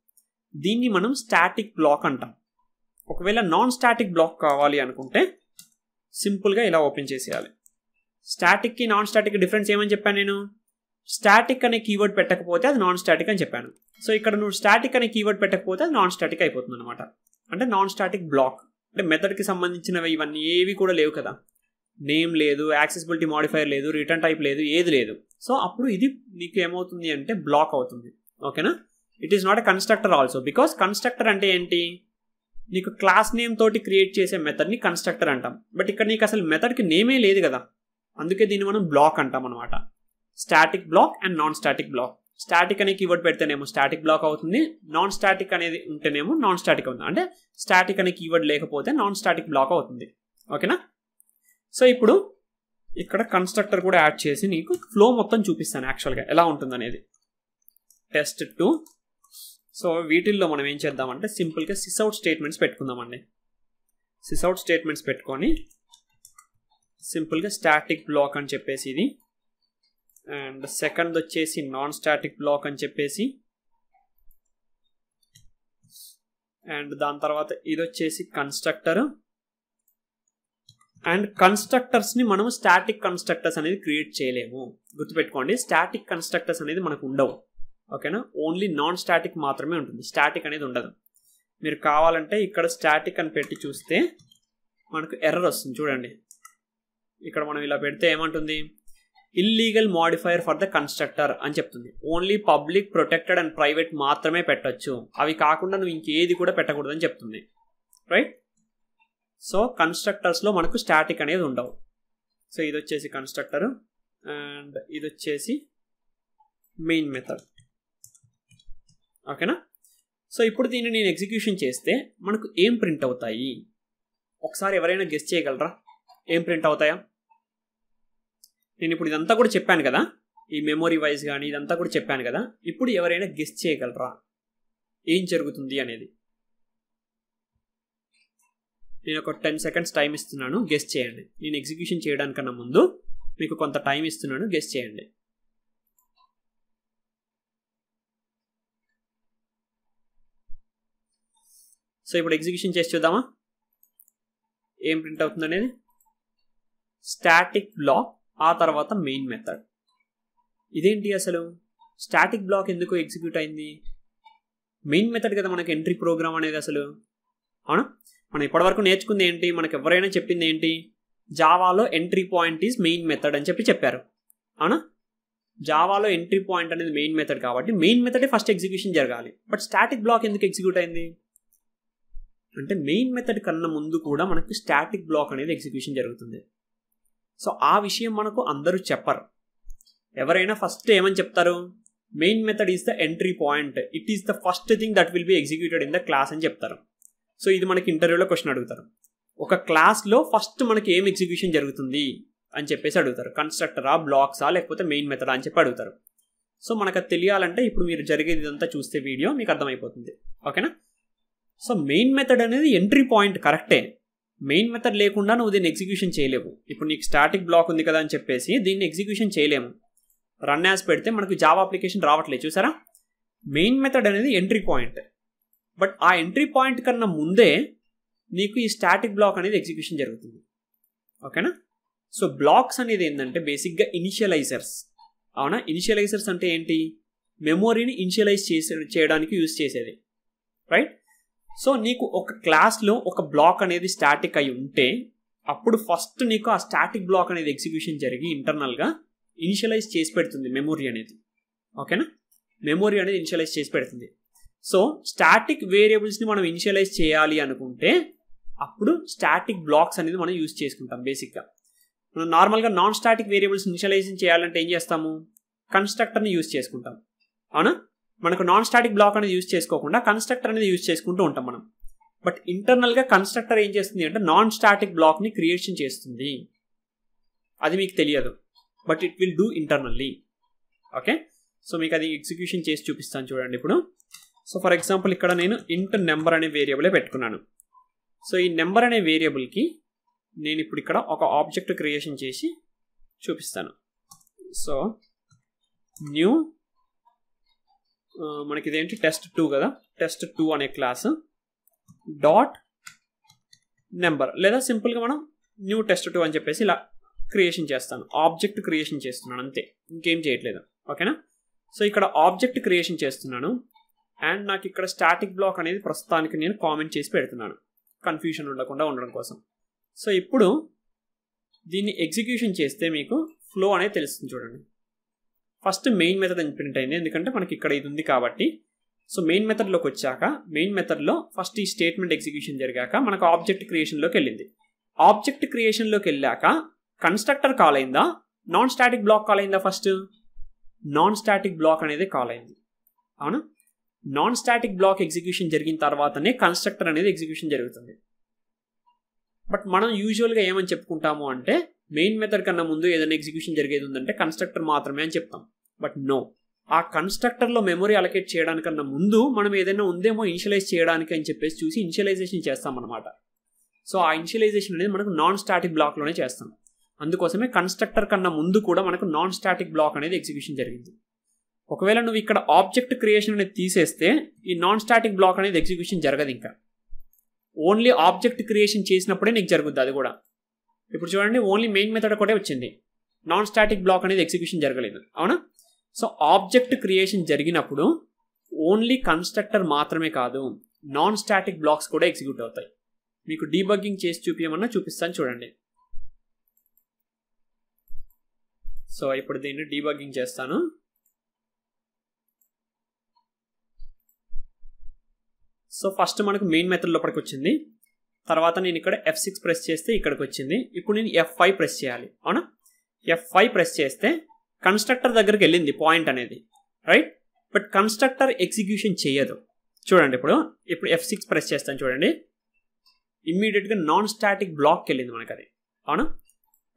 దీన్ని మనం స్టాటిక్ బ్లాక్ అంటాం. ఒకవేళ నాన్ స్టాటిక్ బ్లాక్ కావాలి అనుకుంటే సింపుల్గా ఇలా ఓపెన్ చేసేయాలి. స్టాటిక్కి నాన్ స్టాటిక్ డిఫరెన్స్ ఏమని చెప్పాను నేను? స్టాటిక్ అనే కీవర్డ్ పెట్టకపోతే అది నాన్ స్టాటిక్ అని చెప్పాను. సో ఇక్కడ నువ్వు స్టాటిక్ అనే కీవర్డ్ పెట్టకపోతే అది నాన్ స్టాటిక్ అయిపోతుంది అనమాట అంటే నాన్ స్టాటిక్ బ్లాక్. అంటే మెథడ్కి సంబంధించినవి ఇవన్నీ ఏవి కూడా లేవు కదా. నేమ్ లేదు యాక్సెసిబిలిటీ మాడిఫైర్ లేదు రిటర్న్ టైప్ లేదు ఏది లేదు. సో అప్పుడు ఇది నీకు ఏమవుతుంది అంటే బ్లాక్ అవుతుంది. ఓకేనా? It is not a constructor also because constructor అంటే ఏంటి? నీకు క్లాస్ నేమ్ తోటి క్రియేట్ చేసే మెథడ్ని కన్స్ట్రక్టర్ అంటాం. బట్ ఇక్కడ నీకు అసలు మెథడ్కి నేమే లేదు కదా. అందుకే దీన్ని మనం బ్లాక్ అంటాం అనమాట static block and non static block static అనే కీవర్డ్ పెడితేనేమో స్టాటిక్ బ్లాక్ అవుతుంది. నాన్ స్టాటిక్ అనేది ఉంటేనేమో నాన్ స్టాటిక్ అవుతుంది. అంటే స్టాటిక్ అనే కీవర్డ్ లేకపోతే నాన్ స్టాటిక్ బ్లాక్ అవుతుంది. ఓకేనా? సో ఇప్పుడు ఇక్కడ కన్స్ట్రక్టర్ కూడా యాడ్ చేసి నీకు ఫ్లో మొత్తం చూపిస్తాను యాక్చువల్గా ఎలా ఉంటుంది అనేది టెస్ట్ టూ సో వీటిల్లో మనం ఏం చేద్దామంటే సింపుల్గా సిస్అవుట్ స్టేట్మెంట్స్ పెట్టుకుందామండి. సిస్అవుట్ స్టేట్మెంట్స్ పెట్టుకొని సింపుల్గా స్టాటిక్ బ్లాక్ అని చెప్పేసి ఇది. అండ్ సెకండ్ వచ్చేసి నాన్ స్టాటిక్ బ్లాక్ అని చెప్పేసి. అండ్ దాని తర్వాత ఇది వచ్చేసి కన్స్ట్రక్టర్. అండ్ కన్స్ట్రక్టర్స్ని మనం స్టాటిక్ కన్స్ట్రక్టర్స్ అనేది క్రియేట్ చేయలేము. గుర్తుపెట్టుకోండి స్టాటిక్ కన్స్ట్రక్టర్స్ అనేది మనకు ఉండవు. ఓకేనా? ఓన్లీ నాన్ స్టాటిక్ మాత్రమే ఉంటుంది. స్టాటిక్ అనేది ఉండదు. మీరు కావాలంటే ఇక్కడ స్టాటిక్ అని పెట్టి చూస్తే మనకు ఎర్రర్ వస్తుంది. చూడండి. ఇక్కడ మనం ఇలా పెడితే ఏమంటుంది? Illegal modifier for the constructor అని చెప్తుంది. Only public protected and private మాత్రమే పెట్టొచ్చు. అవి కాకుండా నువ్వు ఇంకేది కూడా పెట్టకూడదని చెప్తుంది. రైట్ సో కన్స్ట్రక్టర్స్లో మనకు స్టాటిక్ అనేది ఉండవు. సో ఇది వచ్చేసి కన్స్ట్రక్టర్ అండ్ ఇది వచ్చేసి మెయిన్ మెథడ్ ఓకేనా సో ఇప్పుడు దీన్ని నేను ఎగ్జిక్యూషన్ చేస్తే మనకు ఏం ప్రింట్ అవుతాయి? ఒకసారి ఎవరైనా గెస్ట్ చేయగలరా? ఏం ప్రింట్ అవుతాయా? నేను ఇప్పుడు ఇదంతా కూడా చెప్పాను కదా. ఈ మెమొరీ వైజ్ కానీ ఇదంతా కూడా చెప్పాను కదా. ఇప్పుడు ఎవరైనా గెస్ట్ చేయగలరా? ఏం జరుగుతుంది అనేది. నేను ఒక టెన్ సెకండ్స్ టైం ఇస్తున్నాను గెస్ట్ చేయండి. నేను ఎగ్జిక్యూషన్ చేయడానికన్నా ముందు మీకు కొంత టైం ఇస్తున్నాను గెస్ట్ చేయండి. సో ఇప్పుడు ఎగ్జిక్యూషన్ చేసి చూద్దామా? ఏం ప్రింట్ అవుతుంది అనేది? స్టాటిక్ బ్లాక్ ఆ తర్వాత మెయిన్ మెథడ్ ఇదేంటి అసలు? స్టాటిక్ బ్లాక్ ఎందుకు ఎగ్జిక్యూట్ అయింది? మెయిన్ మెథడ్ కదా మనకి ఎంట్రీ ప్రోగ్రామ్ అనేది అసలు. అవునా? మనం ఇప్పటివరకు నేర్చుకుంది ఏంటి? మనకు ఎవరైనా చెప్పింది ఏంటి? జావాలో entry point is main method అని చెప్పి చెప్పారు. అవునా? జావాలో ఎంట్రీ పాయింట్ అనేది మెయిన్ మెథడ్ కాబట్టి మెయిన్ మెథడే ఫస్ట్ ఎగ్జిక్యూషన్ జరగాలి. బట్ స్టాటిక్ బ్లాక్ ఎందుకు ఎగ్జిక్యూట్ అయింది? అంటే మెయిన్ మెథడ్ కన్నా ముందు కూడా మనకు స్టాటిక్ బ్లాక్ అనేది ఎగ్జిక్యూషన్ జరుగుతుంది. సో ఆ విషయం మనకు అందరూ చెప్పరు. ఎవరైనా ఫస్ట్ ఏమని చెప్తారు? Main method is the entry point it is the first thing that will be executed in the class అని చెప్తారు. సో ఇది మనకి ఇంటర్వ్యూలో క్వశ్చన్ అడుగుతారు. ఒక క్లాస్లో ఫస్ట్ మనకి ఏం ఎగ్జిక్యూషన్ జరుగుతుంది? అని చెప్పేసి అడుగుతారు. కన్స్ట్రక్టరా బ్లాక్సా లేకపోతే మెయిన్ మెథడా అని చెప్పి అడుగుతారు. సో మనకు అది తెలియాలంటే ఇప్పుడు మీరు జరిగేది ఇదంతా చూస్తే వీడియో మీకు అర్థమైపోతుంది. ఓకేనా సో మెయిన్ మెథడ్ అనేది ఎంట్రీ పాయింట్ కరెక్టే మెయిన్ మెథడ్ లేకుండా నువ్వు దీన్ని ఎగ్జిక్యూషన్ చేయలేవు. ఇప్పుడు నీకు స్టాటిక్ బ్లాక్ ఉంది కదా అని చెప్పేసి దీన్ని ఎగ్జిక్యూషన్ చేయలేము. రన్ యాజ్ పెడితే మనకు జావా అప్లికేషన్ రావట్లేదు. చూసారా? మెయిన్ మెథడ్ అనేది ఎంట్రీ పాయింట్ బట్ ఆ ఎంట్రీ పాయింట్ కన్నా ముందే నీకు ఈ స్టాటిక్ బ్లాక్ అనేది ఎగ్జిక్యూషన్ జరుగుతుంది. ఓకేనా సో బ్లాక్స్ అనేది ఏంటంటే బేసిక్గా ఇనిషియలైజర్స్ అవునా? ఇనిషియలైజర్స్ అంటే ఏంటి? మెమొరీని ఇనిషియలైజ్ చేసే చేయడానికి యూస్ చేసేది. రైట్ సో నీకు ఒక క్లాస్లో ఒక బ్లాక్ అనేది స్టాటిక్ అయి ఉంటే అప్పుడు ఫస్ట్ నీకు ఆ స్టాటిక్ బ్లాక్ అనేది ఎగ్జిక్యూషన్ జరిగి ఇంటర్నల్గా ఇనిషియలైజ్ చేసి పెడుతుంది మెమొరీ అనేది. ఓకేనా? మెమొరీ అనేది ఇనిషియలైజ్ చేసి పెడుతుంది. సో స్టాటిక్ వేరియబుల్స్ని మనం ఇనిషియలైజ్ చేయాలి అనుకుంటే అప్పుడు స్టాటిక్ బ్లాక్స్ అనేది మనం యూజ్ చేసుకుంటాం బేసిక్గా. మనం నార్మల్గా నాన్ స్టాటిక్ వేరియబుల్స్ ఇనిషియలైజింగ్ చేయాలంటే ఏం చేస్తాము? కన్స్ట్రక్టర్ని యూజ్ చేసుకుంటాం. అవునా? మనకు నాన్ స్టాటిక్ బ్లాక్ అనేది యూజ్ చేసుకోకుండా కన్స్ట్రక్టర్ అనేది యూజ్ చేసుకుంటూ ఉంటాం మనం. బట్ ఇంటర్నల్గా కన్స్ట్రక్టర్ ఏం చేస్తుంది అంటే నాన్ స్టాటిక్ బ్లాక్ని క్రియేషన్ చేస్తుంది. అది మీకు తెలియదు. But it will do internally okay so మీకు అది ఎగ్జిక్యూషన్ చేసి చూపిస్తాను చూడండి ఇప్పుడు. సో ఫర్ ఎగ్జాంపుల్ ఇక్కడ నేను ఇంట్ నెంబర్ అనే వేరియబులే పెట్టుకున్నాను. సో ఈ నెంబర్ అనే వేరియబుల్కి నేను ఇప్పుడు ఇక్కడ ఒక ఆబ్జెక్ట్ క్రియేషన్ చేసి చూపిస్తాను. సో న్యూ మనకి ఇదేంటి టెస్ట్ టూ కదా. టెస్ట్ టూ అనే క్లాస్ డాట్ నెంబర్ లేదా సింపుల్గా మనం న్యూ టెస్ట్ టూ అని చెప్పేసి ఇలా క్రియేషన్ చేస్తాను. ఆబ్జెక్ట్ క్రియేషన్ చేస్తున్నాను అంతే. ఇంకేం చేయట్లేదు. ఓకేనా సో ఇక్కడ ఆబ్జెక్ట్ క్రియేషన్ చేస్తున్నాను. అండ్ నాకు ఇక్కడ స్టాటిక్ బ్లాక్ అనేది ప్రస్తుతానికి నేను కామెంట్ చేసి పెడుతున్నాను. కన్ఫ్యూషన్ ఉండకుండా ఉండడం కోసం. సో ఇప్పుడు దీన్ని ఎగ్జిక్యూషన్ చేస్తే మీకు ఫ్లో అనేది తెలుస్తుంది చూడండి. ఫస్ట్ మెయిన్ మెథడ్ అని ప్రింట్ అయింది. ఎందుకంటే మనకి ఇక్కడ ఇది ఉంది కాబట్టి. సో మెయిన్ మెథడ్లోకి వచ్చాక మెయిన్ మెథడ్లో ఫస్ట్ ఈ స్టేట్మెంట్ ఎగ్జిక్యూషన్ జరిగాక మనకు ఆబ్జెక్ట్ క్రియేషన్లోకి వెళ్ళింది. ఆబ్జెక్ట్ క్రియేషన్లోకి వెళ్ళాక కన్స్ట్రక్టర్ కాల్ అయిందా? నాన్ స్టాటిక్ బ్లాక్ కాల్ అయిందా ఫస్ట్ నాన్ స్టాటిక్ బ్లాక్ అనేది కాల్ అయింది. అవునా? నాన్ స్టాటిక్ బ్లాక్ ఎగ్జిక్యూషన్ జరిగిన తర్వాతనే కన్స్ట్రక్టర్ అనేది ఎగ్జిక్యూషన్ జరుగుతుంది. బట్ మనం యూజువల్గా ఏమని చెప్పుకుంటాము అంటే మెయిన్ మెథడ్ కన్నా ముందు ఏదైనా ఎగ్జిక్యూషన్ జరిగేది ఉందంటే కన్స్ట్రక్టర్ మాత్రమే అని చెప్తాం. But no. ఆ కన్స్ట్రక్టర్లో మెమొరీ అలకేట్ చేయడానికన్నా ముందు మనం ఏదైనా ఉందేమో ఇనిషియలైజ్ చేయడానికి అని చెప్పేసి చూసి ఇనిషియలైజేషన్ చేస్తాం అనమాట సో ఆ ఇనిషియలైజేషన్ అనేది మనకు నాన్ స్టాటిక్ బ్లాక్లోనే చేస్తాం. అందుకోసమే కన్స్ట్రక్టర్ కన్నా ముందు కూడా మనకు నాన్ స్టాటిక్ బ్లాక్ అనేది ఎగ్జిక్యూషన్ జరిగింది. ఒకవేళ నువ్వు ఇక్కడ ఆబ్జెక్ట్ క్రియేషన్ అనేది తీసేస్తే ఈ నాన్ స్టాటిక్ బ్లాక్ అనేది ఎగ్జిక్యూషన్ జరగదు ఇంకా. ఓన్లీ ఆబ్జెక్ట్ క్రియేషన్ చేసినప్పుడే నీకు జరుగుద్ది అది కూడా. ఇప్పుడు చూడండి ఓన్లీ మెయిన్ మెథడ్ ఒకటే వచ్చింది. నాన్ స్టాటిక్ బ్లాక్ అనేది ఎగ్జిక్యూషన్ జరగలేదు. అవునా? సో ఆబ్జెక్ట్ క్రియేషన్ జరిగినప్పుడు ఓన్లీ కన్స్ట్రక్టర్ మాత్రమే కాదు నాన్ స్టాటిక్ బ్లాక్స్ కూడా ఎగ్జిక్యూట్ అవుతాయి. మీకు డీబగ్గింగ్ చేసి చూపించమన్నా చూపిస్తాను చూడండి. సో ఇప్పుడు దీన్ని డీబగ్గింగ్ చేస్తాను. సో ఫస్ట్ మనకు మెయిన్ మెథడ్ లోపలికి వచ్చింది. తర్వాత నేను ఇక్కడ ఎఫ్ సిక్స్ ప్రెస్ చేస్తే ఇక్కడికి వచ్చింది. ఇప్పుడు నేను ఎఫ్ ఫైవ్ ప్రెస్ చేయాలి. అవునా? ఎఫ్ ఫైవ్ ప్రెస్ చేస్తే కన్స్ట్రక్టర్ దగ్గరికి వెళ్ళింది పాయింట్ అనేది. రైట్ బట్ కన్స్ట్రక్టర్ ఎగ్జిక్యూషన్ చేయదు. చూడండి ఇప్పుడు. ఇప్పుడు ఎఫ్ సిక్స్ ప్రెస్ చేస్తాను చూడండి. ఇమ్మీడియట్గా నాన్ స్టాటిక్ బ్లాక్కి వెళ్ళింది మనకు అది అవునా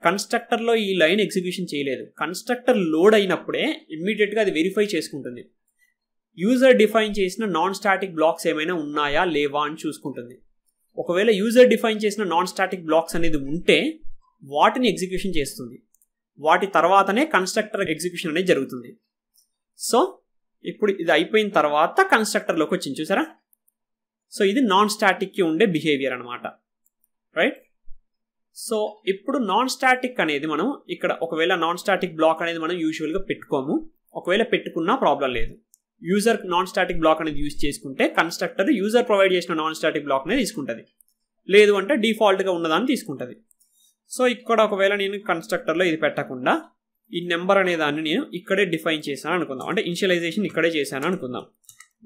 కన్స్ట్రక్టర్లో ఈ లైన్ ఎగ్జిక్యూషన్ చేయలేదు. కన్స్ట్రక్టర్ లోడ్ అయినప్పుడే ఇమ్మీడియట్గా అది వెరిఫై చేసుకుంటుంది. యూజర్ డిఫైన్ చేసిన నాన్ స్టాటిక్ బ్లాక్స్ ఏమైనా ఉన్నాయా? లేవా? అని చూసుకుంటుంది. ఒకవేళ యూజర్ డిఫైన్ చేసిన నాన్ స్టాటిక్ బ్లాక్స్ అనేది ఉంటే వాటిని ఎగ్జిక్యూషన్ చేస్తుంది. వాటి తర్వాతనే కన్స్ట్రక్టర్ ఎగ్జిక్యూషన్ అనేది జరుగుతుంది. సో ఇప్పుడు ఇది అయిపోయిన తర్వాత కన్స్ట్రక్టర్లోకి వచ్చింది చూసారా? సో ఇది నాన్ స్టాటిక్కి ఉండే బిహేవియర్ అనమాట రైట్ సో ఇప్పుడు నాన్ స్టాటిక్ అనేది మనం ఇక్కడ ఒకవేళ నాన్ స్టాటిక్ బ్లాక్ అనేది మనం యూజువల్గా పెట్టుకోము. ఒకవేళ పెట్టుకున్నా ప్రాబ్లం లేదు. యూజర్ నాన్ స్టాటిక్ బ్లాక్ అనేది యూజ్ చేసుకుంటే కన్స్ట్రక్టర్ యూజర్ ప్రొవైడ్ చేసిన నాన్ స్టాటిక్ బ్లాక్ అనేది తీసుకుంటుంది. లేదు అంటే డిఫాల్ట్గా ఉన్నదాన్ని తీసుకుంటుంది. సో ఇక్కడ ఒకవేళ నేను కన్స్ట్రక్టర్లో ఇది పెట్టకుండా ఈ నెంబర్ అనే దాన్ని నేను ఇక్కడే డిఫైన్ చేశాను అనుకుందాం. అంటే ఇనిషియలైజేషన్ ఇక్కడే చేశాను అనుకుందాం.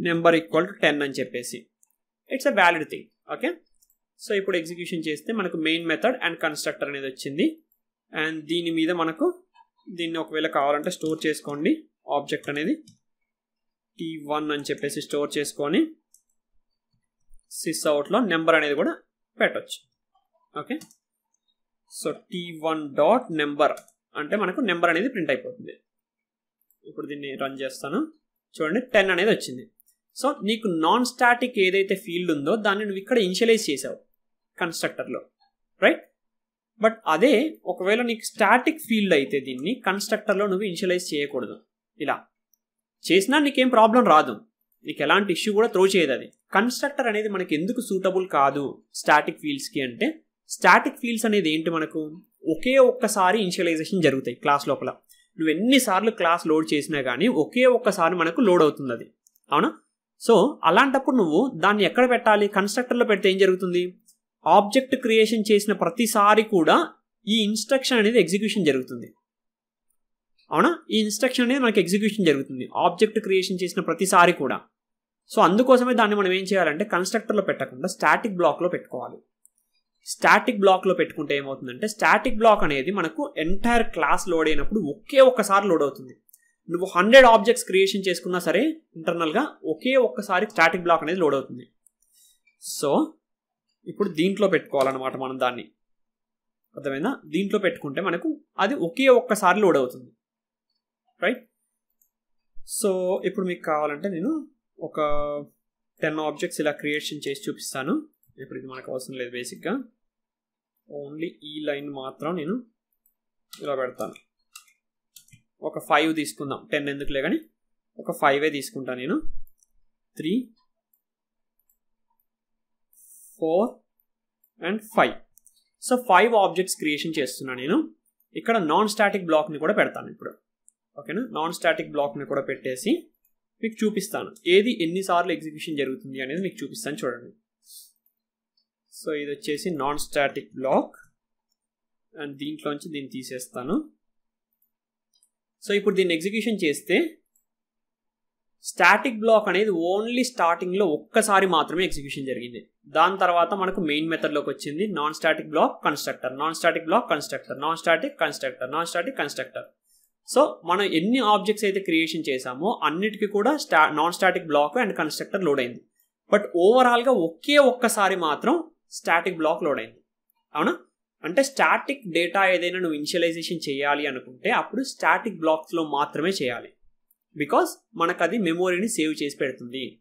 నెంబర్ ఈక్వల్ టు టెన్ అని చెప్పేసి. It's a valid thing. Okay? So ఇప్పుడు ఎగ్జిక్యూషన్ చేస్తే మనకు మెయిన్ మెథడ్ అండ్ కన్స్ట్రక్టర్ అనేది వచ్చింది. అండ్ దీని మీద మనకు దీన్ని ఒకవేళ కావాలంటే స్టోర్ చేసుకోండి. ఆబ్జెక్ట్ అనేది టీ వన్ అని చెప్పేసి స్టోర్ చేసుకొని సిస్ అవుట్లో నెంబర్ అనేది కూడా పెట్టవచ్చు okay so t one dot number అంటే మనకు నెంబర్ అనేది ప్రింట్ అయిపోతుంది. ఇప్పుడు దీన్ని రన్ చేస్తాను. చూడండి టెన్ అనేది వచ్చింది. సో నీకు నాన్ స్టాటిక్ ఏదైతే ఫీల్డ్ ఉందో దాన్ని నువ్వు ఇక్కడ ఇనిషియలైజ్ చేసావు కన్స్ట్రక్టర్లో రైట్ బట్ అదే ఒకవేళ నీకు స్టాటిక్ ఫీల్డ్ అయితే దీన్ని కన్స్ట్రక్టర్లో నువ్వు ఇనిషియలైజ్ చేయకూడదు. ఇలా. చేసినా నీకేం ప్రాబ్లం రాదు. నీకు ఎలాంటి ఇష్యూ కూడా త్రో చేయదు అది. కన్స్ట్రక్టర్ అనేది మనకి ఎందుకు సూటబుల్ కాదు స్టాటిక్ ఫీల్డ్స్కి అంటే స్టాటిక్ ఫీల్డ్స్ అనేది ఏంటి మనకు? ఒకే ఒక్కసారి ఇనిషియలైజేషన్ జరుగుతాయి క్లాస్ లోపల. నువ్వు ఎన్నిసార్లు క్లాస్ లోడ్ చేసినా కానీ ఒకే ఒక్కసారి మనకు లోడ్ అవుతుంది అది. అవునా? సో అలాంటప్పుడు నువ్వు దాన్ని ఎక్కడ పెట్టాలి? కన్స్ట్రక్టర్లో పెడితే ఏం జరుగుతుంది? ఆబ్జెక్ట్ క్రియేషన్ చేసిన ప్రతిసారి కూడా ఈ ఇన్స్ట్రక్షన్ అనేది ఎగ్జిక్యూషన్ జరుగుతుంది. అవునా? ఈ ఇన్స్ట్రక్షన్ అనేది మనకి ఎగ్జిక్యూషన్ జరుగుతుంది. ఆబ్జెక్ట్ క్రియేషన్ చేసిన ప్రతిసారి కూడా. సో అందుకోసమే దాన్ని మనం ఏం చేయాలంటే కన్స్ట్రక్టర్లో పెట్టకుండా స్టాటిక్ బ్లాక్లో పెట్టుకోవాలి. స్టాటిక్ బ్లాక్లో పెట్టుకుంటే ఏమవుతుందంటే స్టాటిక్ బ్లాక్ అనేది మనకు ఎంటైర్ క్లాస్ లోడ్ అయినప్పుడు ఒకే ఒక్కసారి లోడ్ అవుతుంది. నువ్వు హండ్రెడ్ ఆబ్జెక్ట్స్ క్రియేషన్ చేసుకున్నా సరే ఇంటర్నల్గా ఒకే ఒక్కసారి స్టాటిక్ బ్లాక్ అనేది లోడ్ అవుతుంది. సో ఇప్పుడు దీంట్లో పెట్టుకోవాలన్నమాట మనం దాన్ని. అర్థమైందా? దీంట్లో పెట్టుకుంటే మనకు అది ఒకే ఒక్కసారి లోడ్ అవుతుంది. రైట్ సో ఇప్పుడు మీకు కావాలంటే నేను ఒక టెన్ ఆబ్జెక్ట్స్ ఇలా క్రియేషన్ చేసి చూపిస్తాను. ఇప్పుడు ఇది మనకు అవసరం లేదు బేసిక్గా ఓన్లీ ఈ లైన్ మాత్రం నేను ఇలా పెడతాను. ఒక ఫైవ్ తీసుకుందాం. టెన్ ఎందుకులే కానీ ఒక ఫైవే తీసుకుంటాను నేను. Three four and five so five objects creation చేస్తున్నాను నేను. ఇక్కడ నాన్ స్టాటిక్ బ్లాక్ని కూడా పెడతాను ఇప్పుడు. ఓకేనా? నాన్ స్టాటిక్ బ్లాక్ని కూడా పెట్టేసి మీకు చూపిస్తాను. ఏది ఎన్నిసార్లు ఎగ్జిక్యూషన్ జరుగుతుంది అనేది మీకు చూపిస్తాను చూడండి. సో ఇది వచ్చేసి నాన్ స్టాటిక్ బ్లాక్ అండ్ దీంట్లోంచి దీన్ని తీసేస్తాను. సో ఇప్పుడు దీన్ని ఎగ్జిక్యూషన్ చేస్తే స్టాటిక్ బ్లాక్ అనేది ఓన్లీ స్టార్టింగ్లో ఒక్కసారి మాత్రమే ఎగ్జిక్యూషన్ జరిగింది. దాని తర్వాత మనకు మెయిన్ మెథడ్లోకి వచ్చింది non static block constructor non static block constructor non static constructor non static constructor so మనం ఎన్ని ఆబ్జెక్ట్స్ అయితే క్రియేషన్ చేసామో అన్నిటికీ కూడా స్టా non static block and constructor load అయింది బట్ ఓవరాల్గా ఒకే ఒక్కసారి మాత్రం స్టాటిక్ బ్లాక్ లోడ్ అయింది అవునా? అంటే స్టాటిక్ డేటా ఏదైనా నువ్వు ఇనిషియలైజేషన్ చేయాలి అనుకుంటే అప్పుడు స్టాటిక్ బ్లాక్స్లో మాత్రమే చేయాలి. బికాస్ మనకు అది మెమోరీని సేవ్ చేసి పెడుతుంది.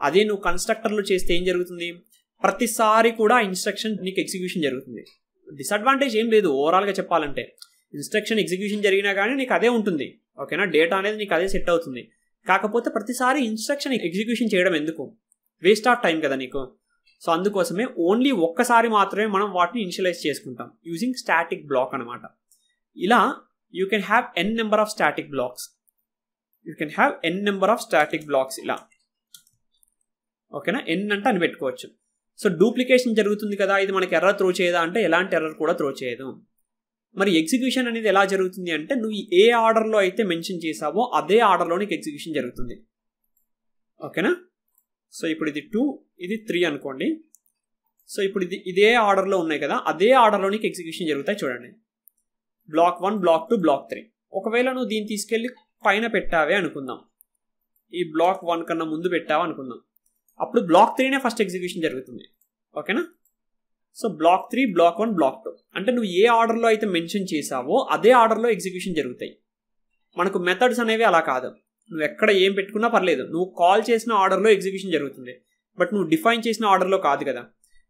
అదే నువ్వు కన్స్ట్రక్టర్లో చేస్తే ఏం జరుగుతుంది? ప్రతిసారి కూడా ఇన్స్ట్రక్షన్ నీకు ఎగ్జిక్యూషన్ జరుగుతుంది. డిసడ్వాంటేజ్ ఏం లేదు ఓవరాల్గా చెప్పాలంటే. ఇన్స్ట్రక్షన్ ఎగ్జిక్యూషన్ జరిగినా కానీ నీకు అదే ఉంటుంది. ఓకేనా? డేటా అనేది నీకు అదే సెట్ అవుతుంది. కాకపోతే ప్రతిసారి ఇన్స్ట్రక్షన్ ఎగ్జిక్యూషన్ చేయడం ఎందుకు? వేస్ట్ ఆఫ్ టైం కదా నీకు. సో అందుకోసమే ఓన్లీ ఒక్కసారి మాత్రమే మనం వాటిని ఇనిషియలైజ్ చేసుకుంటాం. యూజింగ్ స్టాటిక్ బ్లాక్ అనమాట ఇలా you can have n number of static blocks. You can have n number of static blocks ఇలా. ఓకేనా? ఎన్ అంటే అని పెట్టుకోవచ్చు. సో డూప్లికేషన్ జరుగుతుంది కదా? ఇది మనకి ఎర్రర్ త్రో చేయదా అంటే ఎలాంటి ఎర్రర్ కూడా త్రో చేయదు. మరి ఎగ్జిక్యూషన్ అనేది ఎలా జరుగుతుంది అంటే నువ్వు ఏ ఆర్డర్లో అయితే మెన్షన్ చేసావో అదే ఆర్డర్లో నీకు ఎగ్జిక్యూషన్ జరుగుతుంది. ఓకేనా? సో ఇప్పుడు ఇది టూ ఇది త్రీ అనుకోండి. సో ఇప్పుడు ఇది ఇదే ఆర్డర్లో ఉన్నాయి కదా అదే ఆర్డర్లో నీకు ఎగ్జిక్యూషన్ జరుగుతాయి చూడండి. Block one block two block three ఒకవేళ నువ్వు దీన్ని తీసుకెళ్ళి పైన పెట్టావే అనుకుందాం. ఈ బ్లాక్ వన్ కన్నా ముందు పెట్టావా అనుకుందాం. అప్పుడు బ్లాక్ త్రీనే ఫస్ట్ ఎగ్జిక్యూషన్ జరుగుతుంది. ఓకేనా? So block three block one block two అంటే నువ్వు ఏ ఆర్డర్లో అయితే మెన్షన్ చేసావో అదే ఆర్డర్లో ఎగ్జిక్యూషన్ జరుగుతాయి. మనకు మెథడ్స్ అనేవి అలా కాదు. నువ్వు ఎక్కడ ఏం పెట్టుకున్నా పర్లేదు. నువ్వు కాల్ చేసిన ఆర్డర్లో ఎగ్జిక్యూషన్ జరుగుతుంది. బట్ నువ్వు డిఫైన్ చేసిన ఆర్డర్లో కాదు కదా.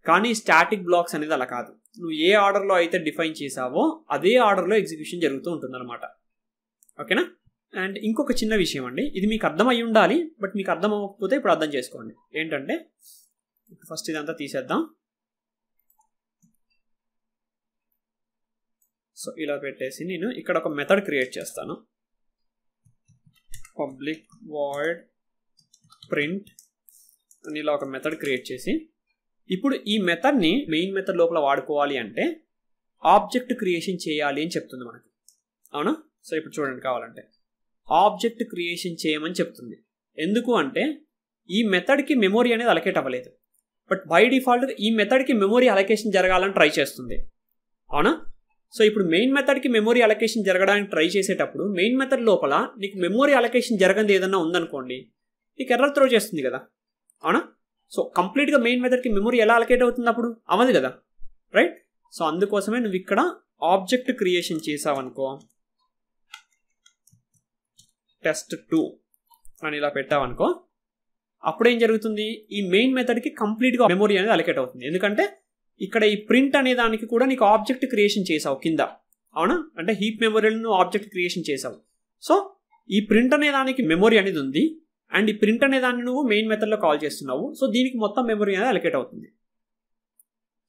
కానీ స్టాటిక్ బ్లాక్స్ అనేది అలా కాదు. నువ్వు ఏ ఆర్డర్లో అయితే డిఫైన్ చేసావో అదే ఆర్డర్లో ఎగ్జిక్యూషన్ జరుగుతూ ఉంటుందన్నమాట. ఓకేనా? అండ్ ఇంకొక చిన్న విషయం అండి. ఇది మీకు అర్థమయ్యి ఉండాలి బట్ మీకు అర్థం అవ్వకపోతే ఇప్పుడు అర్థం చేసుకోండి. ఏంటంటే ఫస్ట్ ఇదంతా తీసేద్దాం. సో ఇలా పెట్టేసి నేను ఇక్కడ ఒక మెథడ్ క్రియేట్ చేస్తాను. పబ్లిక్ వాయిడ్ ప్రింట్ అని ఇలా ఒక మెథడ్ క్రియేట్ చేసి ఇప్పుడు ఈ మెథడ్ని మెయిన్ మెథడ్ లోపల వాడుకోవాలి అంటే ఆబ్జెక్ట్ క్రియేషన్ చేయాలి అని చెప్తుంది మనకు. అవునా? సో ఇప్పుడు చూడండి కావాలంటే. ఆబ్జెక్ట్ క్రియేషన్ చేయమని చెప్తుంది. ఎందుకు అంటే ఈ మెథడ్కి మెమొరీ అనేది అలకేట్ అవ్వలేదు. బట్ బై డిఫాల్ట్గా ఈ మెథడ్కి మెమొరీ అలకేషన్ జరగాలని ట్రై చేస్తుంది. అవునా? సో ఇప్పుడు మెయిన్ మెథడ్కి మెమొరీ అలొకేషన్ జరగడానికి ట్రై చేసేటప్పుడు మెయిన్ మెథడ్ లోపల నీకు మెమొరీ అలొకేషన్ జరగంది ఏదన్నా ఉందనుకోండి నీకు ఎర్రర్ త్రో చేస్తుంది కదా. అవునా? సో కంప్లీట్గా మెయిన్ మెథడ్కి మెమొరీ ఎలా అలకేట్ అవుతుంది అప్పుడు? అవ్వదు కదా. రైట్ సో అందుకోసమే నువ్వు ఇక్కడ ఆబ్జెక్ట్ క్రియేషన్ చేసావనుకో టెస్ట్ టూ అని ఇలా పెట్టావనుకో అప్పుడు ఏం జరుగుతుంది? ఈ మెయిన్ మెథడ్కి కంప్లీట్గా మెమొరీ అనేది అలకేట్ అవుతుంది. ఎందుకంటే ఇక్కడ ఈ ప్రింట్ అనే దానికి కూడా నీకు ఆబ్జెక్ట్ క్రియేషన్ చేసావు కింద. అవునా? అంటే హీప్ మెమొరీలను నువ్వు ఆబ్జెక్ట్ క్రియేషన్ చేసావు. సో ఈ ప్రింట్ అనే దానికి మెమొరీ అనేది ఉంది. అండ్ ఈ ప్రింట్ అనే దాన్ని నువ్వు మెయిన్ మెథడ్లో కాల్ చేస్తున్నావు. సో దీనికి మొత్తం మెమొరీ అనేది అలకేట్ అవుతుంది.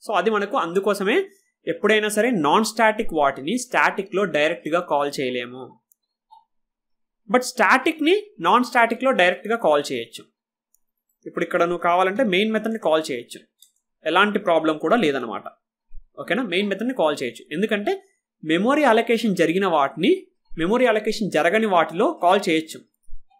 సో అది మనకు అందుకోసమే ఎప్పుడైనా సరే నాన్ స్టాటిక్ వాటిని స్టాటిక్లో డైరెక్ట్గా కాల్ చేయలేము. బట్ స్టాటిక్ని నాన్ స్టాటిక్లో డైరెక్ట్గా కాల్ చేయొచ్చు. ఇప్పుడు ఇక్కడ నువ్వు కావాలంటే మెయిన్ మెథడ్ని కాల్ చేయొచ్చు. ఎలాంటి ప్రాబ్లం కూడా లేదనమాట ఓకేనా? మెయిన్ మెథడ్ని కాల్ చేయొచ్చు. ఎందుకంటే మెమొరీ అలొకేషన్ జరిగిన వాటిని మెమొరీ అలొకేషన్ జరగని వాటిలో కాల్ చేయొచ్చు.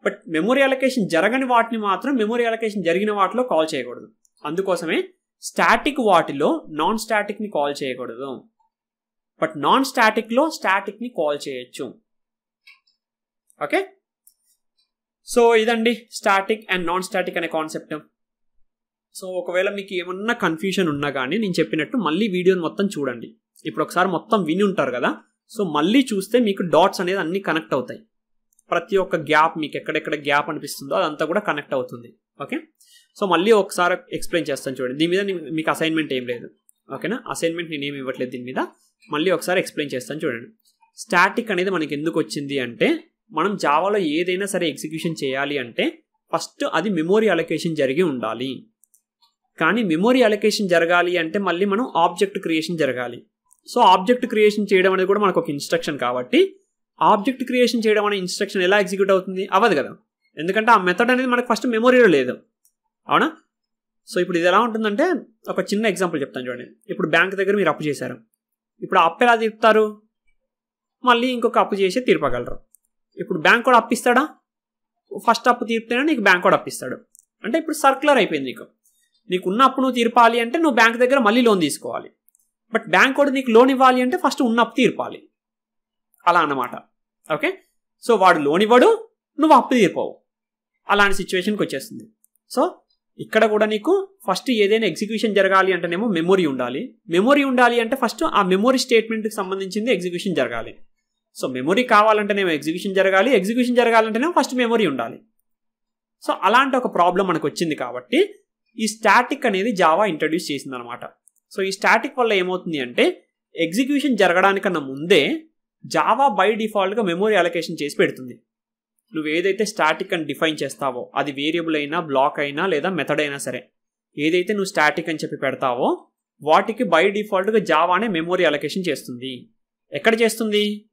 బట్ మెమొరీ అలొకేషన్ జరగని వాటిని మాత్రం మెమొరీ అలొకేషన్ జరిగిన వాటిలో కాల్ చేయకూడదు. అందుకోసమే స్టాటిక్ వాటిలో నాన్ స్టాటిక్ని కాల్ చేయకూడదు. బట్ నాన్ స్టాటిక్లో స్టాటిక్ని కాల్ చేయొచ్చు. ఓకే సో ఇదండి స్టాటిక్ అండ్ నాన్ స్టాటిక్ అనే కాన్సెప్ట్ సో ఒకవేళ మీకు ఏమన్నా కన్ఫ్యూజన్ ఉన్నా కానీ నేను చెప్పినట్టు మళ్ళీ వీడియోని మొత్తం చూడండి. ఇప్పుడు ఒకసారి మొత్తం విని ఉంటారు కదా? సో మళ్ళీ చూస్తే మీకు డాట్స్ అనేది అన్ని కనెక్ట్ అవుతాయి. ప్రతి ఒక్క గ్యాప్ మీకు ఎక్కడెక్కడ గ్యాప్ అనిపిస్తుందో అదంతా కూడా కనెక్ట్ అవుతుంది. ఓకే? సో మళ్ళీ ఒకసారి ఎక్స్ప్లెయిన్ చేస్తాను చూడండి. దీని మీద మీకు అసైన్మెంట్ ఏం లేదు. ఓకేనా? అసైన్మెంట్ నేను ఏమి ఇవ్వట్లేదు దీని మీద. మళ్ళీ ఒకసారి ఎక్స్ప్లెయిన్ చేస్తాను చూడండి. స్టాటిక్ అనేది మనకి ఎందుకు వచ్చింది అంటే మనం జావాలో ఏదైనా సరే ఎగ్జిక్యూషన్ చేయాలి అంటే ఫస్ట్ అది మెమోరీ అలొకేషన్ జరిగి ఉండాలి. కానీ మెమొరీ అలొకేషన్ జరగాలి అంటే మళ్ళీ మనం ఆబ్జెక్ట్ క్రియేషన్ జరగాలి. సో ఆబ్జెక్ట్ క్రియేషన్ చేయడం అనేది కూడా మనకు ఒక ఇన్స్ట్రక్షన్ కాబట్టి ఆబ్జెక్ట్ క్రియేషన్ చేయడం అనే ఇన్స్ట్రక్షన్ ఎలా ఎగ్జిక్యూట్ అవుతుంది? అవ్వదు కదా. ఎందుకంటే ఆ మెథడ్ అనేది మనకు ఫస్ట్ మెమొరీలో లేదు. అవునా? సో ఇప్పుడు ఇది ఎలా ఉంటుందంటే ఒక చిన్న ఎగ్జాంపుల్ చెప్తాను చూడండి. ఇప్పుడు బ్యాంక్ దగ్గర మీరు అప్పు చేశారు. ఇప్పుడు అప్పు ఎలా తీరుతారు? మళ్ళీ ఇంకొక అప్పు చేసి తీర్పగలరు. ఇప్పుడు బ్యాంక్ కూడా అప్పిస్తాడా ఫస్ట్ అప్పు తీర్పితేనే నీకు బ్యాంక్ కూడా అప్పిస్తాడు అంటే ఇప్పుడు సర్క్యులర్ అయిపోయింది నీకు. నీకు ఉన్న అప్పు నువ్వు తీర్పాలి అంటే నువ్వు బ్యాంక్ దగ్గర మళ్ళీ లోన్ తీసుకోవాలి. బట్ బ్యాంక్ కూడా నీకు లోన్ ఇవ్వాలి అంటే ఫస్ట్ ఉన్న అప్పు తీర్పాలి. అలా అన్నమాట. ఓకే? సో వాడు లోన్ ఇవ్వడు నువ్వు అప్పు తీర్పవు. అలాంటి సిచ్యువేషన్కి వచ్చేస్తుంది. సో ఇక్కడ కూడా నీకు ఫస్ట్ ఏదైనా ఎగ్జిక్యూషన్ జరగాలి అంటేనేమో మెమొరీ ఉండాలి. మెమొరీ ఉండాలి అంటే ఫస్ట్ ఆ మెమొరీ స్టేట్మెంట్కి సంబంధించింది ఎగ్జిక్యూషన్ జరగాలి. సో మెమొరీ కావాలంటేనేమో ఎగ్జిక్యూషన్ జరగాలి. ఎగ్జిక్యూషన్ జరగాలంటేనేమో ఫస్ట్ మెమొరీ ఉండాలి. సో అలాంటి ఒక ప్రాబ్లం మనకు వచ్చింది కాబట్టి ఈ స్టాటిక్ అనేది జావా ఇంట్రడ్యూస్ చేసింది అనమాట సో ఈ స్టాటిక్ వల్ల ఏమవుతుంది అంటే ఎగ్జిక్యూషన్ జరగడానికన్నా ముందే జావా బై డిఫాల్ట్గా మెమొరీ అలొకేషన్ చేసి పెడుతుంది. నువ్వు ఏదైతే స్టాటిక్ అని డిఫైన్ చేస్తావో అది వేరియబుల్ అయినా బ్లాక్ అయినా లేదా మెథడ్ అయినా సరే ఏదైతే నువ్వు స్టాటిక్ అని చెప్పి పెడతావో వాటికి బై డిఫాల్ట్గా జావానే మెమొరీ అలొకేషన్ చేస్తుంది. ఎక్కడ చేస్తుంది?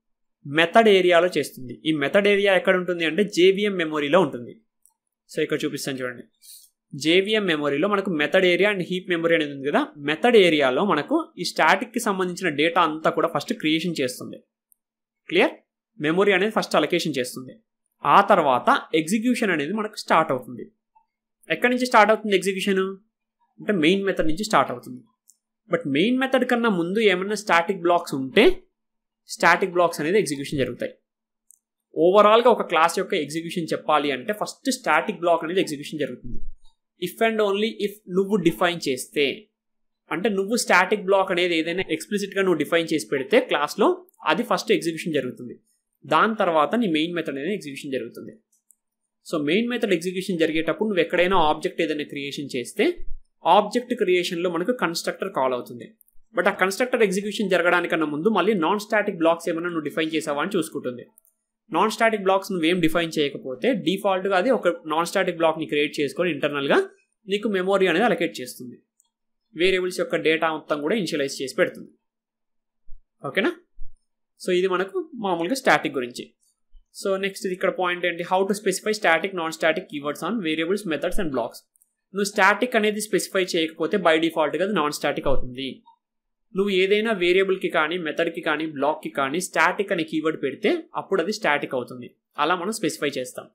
మెథడ్ ఏరియాలో చేస్తుంది. ఈ మెథడ్ ఏరియా ఎక్కడ ఉంటుంది అంటే జేవిఎం మెమొరీలో ఉంటుంది. సో ఇక్కడ చూపిస్తాను చూడండి. జేవిఎం మెమొరీలో మనకు method area and heap memory అనేది ఉంది కదా. మెథడ్ ఏరియాలో మనకు ఈ స్టాటిక్కి సంబంధించిన డేటా అంతా కూడా ఫస్ట్ క్రియేషన్ చేస్తుంది. క్లియర్ మెమొరీ అనేది ఫస్ట్ అలొకేషన్ చేస్తుంది. ఆ తర్వాత ఎగ్జిక్యూషన్ అనేది మనకు స్టార్ట్ అవుతుంది. ఎక్కడి నుంచి స్టార్ట్ అవుతుంది ఎగ్జిక్యూషన్ అంటే మెయిన్ మెథడ్ నుంచి స్టార్ట్ అవుతుంది. బట్ మెయిన్ మెథడ్ కన్నా ముందు ఏమైనా స్టాటిక్ బ్లాక్స్ ఉంటే స్టాటిక్ బ్లాక్స్ అనేది ఎగ్జిక్యూషన్ జరుగుతాయి. ఓవరాల్గా ఒక క్లాస్ యొక్క ఎగ్జిక్యూషన్ చెప్పాలి అంటే ఫస్ట్ స్టాటిక్ బ్లాక్ అనేది ఎగ్జిక్యూషన్ జరుగుతుంది. ఇఫ్ అండ్ ఓన్లీ ఇఫ్ నువ్వు డిఫైన్ చేస్తే. అంటే నువ్వు స్టాటిక్ బ్లాక్ అనేది ఏదైనా ఎక్స్ప్లిసిట్గా నువ్వు డిఫైన్ చేసి పెడితే క్లాస్లో అది ఫస్ట్ ఎగ్జిబిషన్ జరుగుతుంది. దాని తర్వాత నీ మెయిన్ మెథడ్ అనేది ఎగ్జిబిషన్ జరుగుతుంది. సో మెయిన్ మెథడ్ ఎగ్జిక్యూషన్ జరిగేటప్పుడు నువ్వు ఎక్కడైనా ఆబ్జెక్ట్ ఏదైనా క్రియేషన్ చేస్తే ఆబ్జెక్ట్ క్రియేషన్లో మనకు కన్స్ట్రక్టర్ కాల్ అవుతుంది. బట్ ఆ కన్స్ట్రక్టర్ ఎగ్జిక్యూషన్ జరగడానికన్నా ముందు మళ్ళీ నాన్ స్టాటిక్ బ్లాక్స్ ఏమైనా నువ్వు డిఫైన్ చేసావా అని చూసుకుంటుంది. నాన్ స్టాటిక్ బ్లాక్స్ నువ్వేం డిఫైన్ చేయకపోతే డిఫాల్ట్గా అది ఒక నాన్ స్టాటిక్ బ్లాక్ని క్రియేట్ చేసుకొని ఇంటర్నల్గా నీకు మెమొరీ అనేది అలొకేట్ చేస్తుంది. వేరియబుల్స్ యొక్క డేటా మొత్తం కూడా ఇనిషియలైజ్ చేసి పెడుతుంది. ఓకేనా? సో ఇది మనకు మామూలుగా స్టాటిక్ గురించి. సో నెక్స్ట్ ఇక్కడ పాయింట్ ఏంటి? How to specify static non static keywords on variables methods and blocks నువ్వు స్టాటిక్ అనేది స్పెసిఫై చేయకపోతే బై డిఫాల్ట్గా అది నాన్ స్టాటిక్ అవుతుంది. నువ్వు ఏదైనా వేరియబుల్కి కానీ మెథడ్కి కానీ బ్లాక్కి కానీ స్టాటిక్ అనే కీవర్డ్ పెడితే అప్పుడు అది స్టాటిక్ అవుతుంది. అలా మనం స్పెసిఫై చేస్తాం.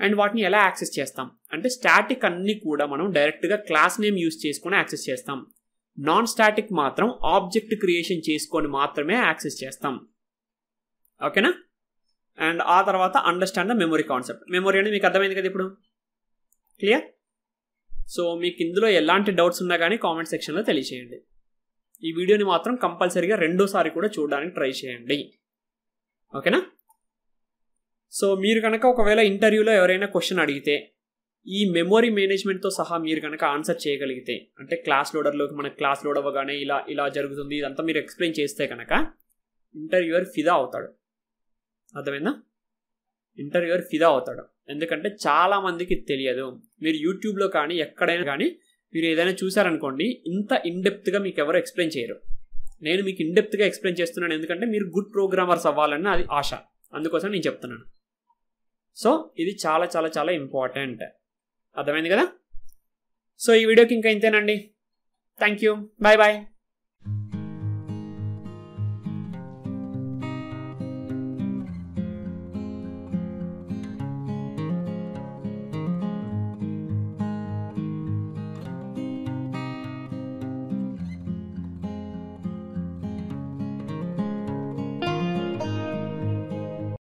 అండ్ వాటిని ఎలా యాక్సెస్ చేస్తాం? అంటే స్టాటిక్ అన్ని కూడా మనం డైరెక్ట్గా క్లాస్ నేమ్ యూస్ చేసుకొని యాక్సెస్ చేస్తాం. నాన్ స్టాటిక్ మాత్రం ఆబ్జెక్ట్ క్రియేషన్ చేసుకొని మాత్రమే యాక్సెస్ చేస్తాం. ఓకేనా అండ్ ఆ తర్వాత understand the memory concept memory అనేది మీకు అర్థమైంది కదా ఇప్పుడు? క్లియర్ సో మీకు ఇందులో ఎలాంటి డౌట్స్ ఉన్నా కానీ కామెంట్ సెక్షన్లో తెలియజేయండి ఈ వీడియోని మాత్రం కంపల్సరీగా రెండోసారి కూడా చూడడానికి ట్రై చేయండి. ఓకేనా? సో మీరు కనుక ఒకవేళ ఇంటర్వ్యూలో ఎవరైనా క్వశ్చన్ అడిగితే ఈ మెమొరీ మేనేజ్మెంట్తో సహా మీరు కనుక ఆన్సర్ చేయగలిగితే అంటే క్లాస్ లోడర్లోకి మన క్లాస్ లోడ్ అవ్వగానే ఇలా ఇలా జరుగుతుంది ఇదంతా మీరు ఎక్స్ప్లెయిన్ చేస్తే కనుక ఇంటర్వ్యూయర్ ఫిదా అవుతాడు. అర్థమైందా? ఇంటర్వ్యూయర్ ఫిదా అవుతాడు. ఎందుకంటే చాలామందికి తెలియదు. మీరు యూట్యూబ్లో కానీ ఎక్కడైనా కానీ మీరు ఏదైనా చూసారనుకోండి ఇంత ఇన్డెప్త్గా మీకు ఎవరు ఎక్స్ప్లెయిన్ చేయరు. నేను మీకు ఇన్డెప్త్గా ఎక్స్ప్లెయిన్ చేస్తున్నాను ఎందుకంటే మీరు గుడ్ ప్రోగ్రామర్స్ అవ్వాలని అది ఆశ. అందుకోసం నేను చెప్తున్నాను. సో ఇది చాలా చాలా చాలా ఇంపార్టెంట్ అర్థమైంది కదా? సో ఈ వీడియోకి ఇంకా ఇంతేనండి. Thank you bye bye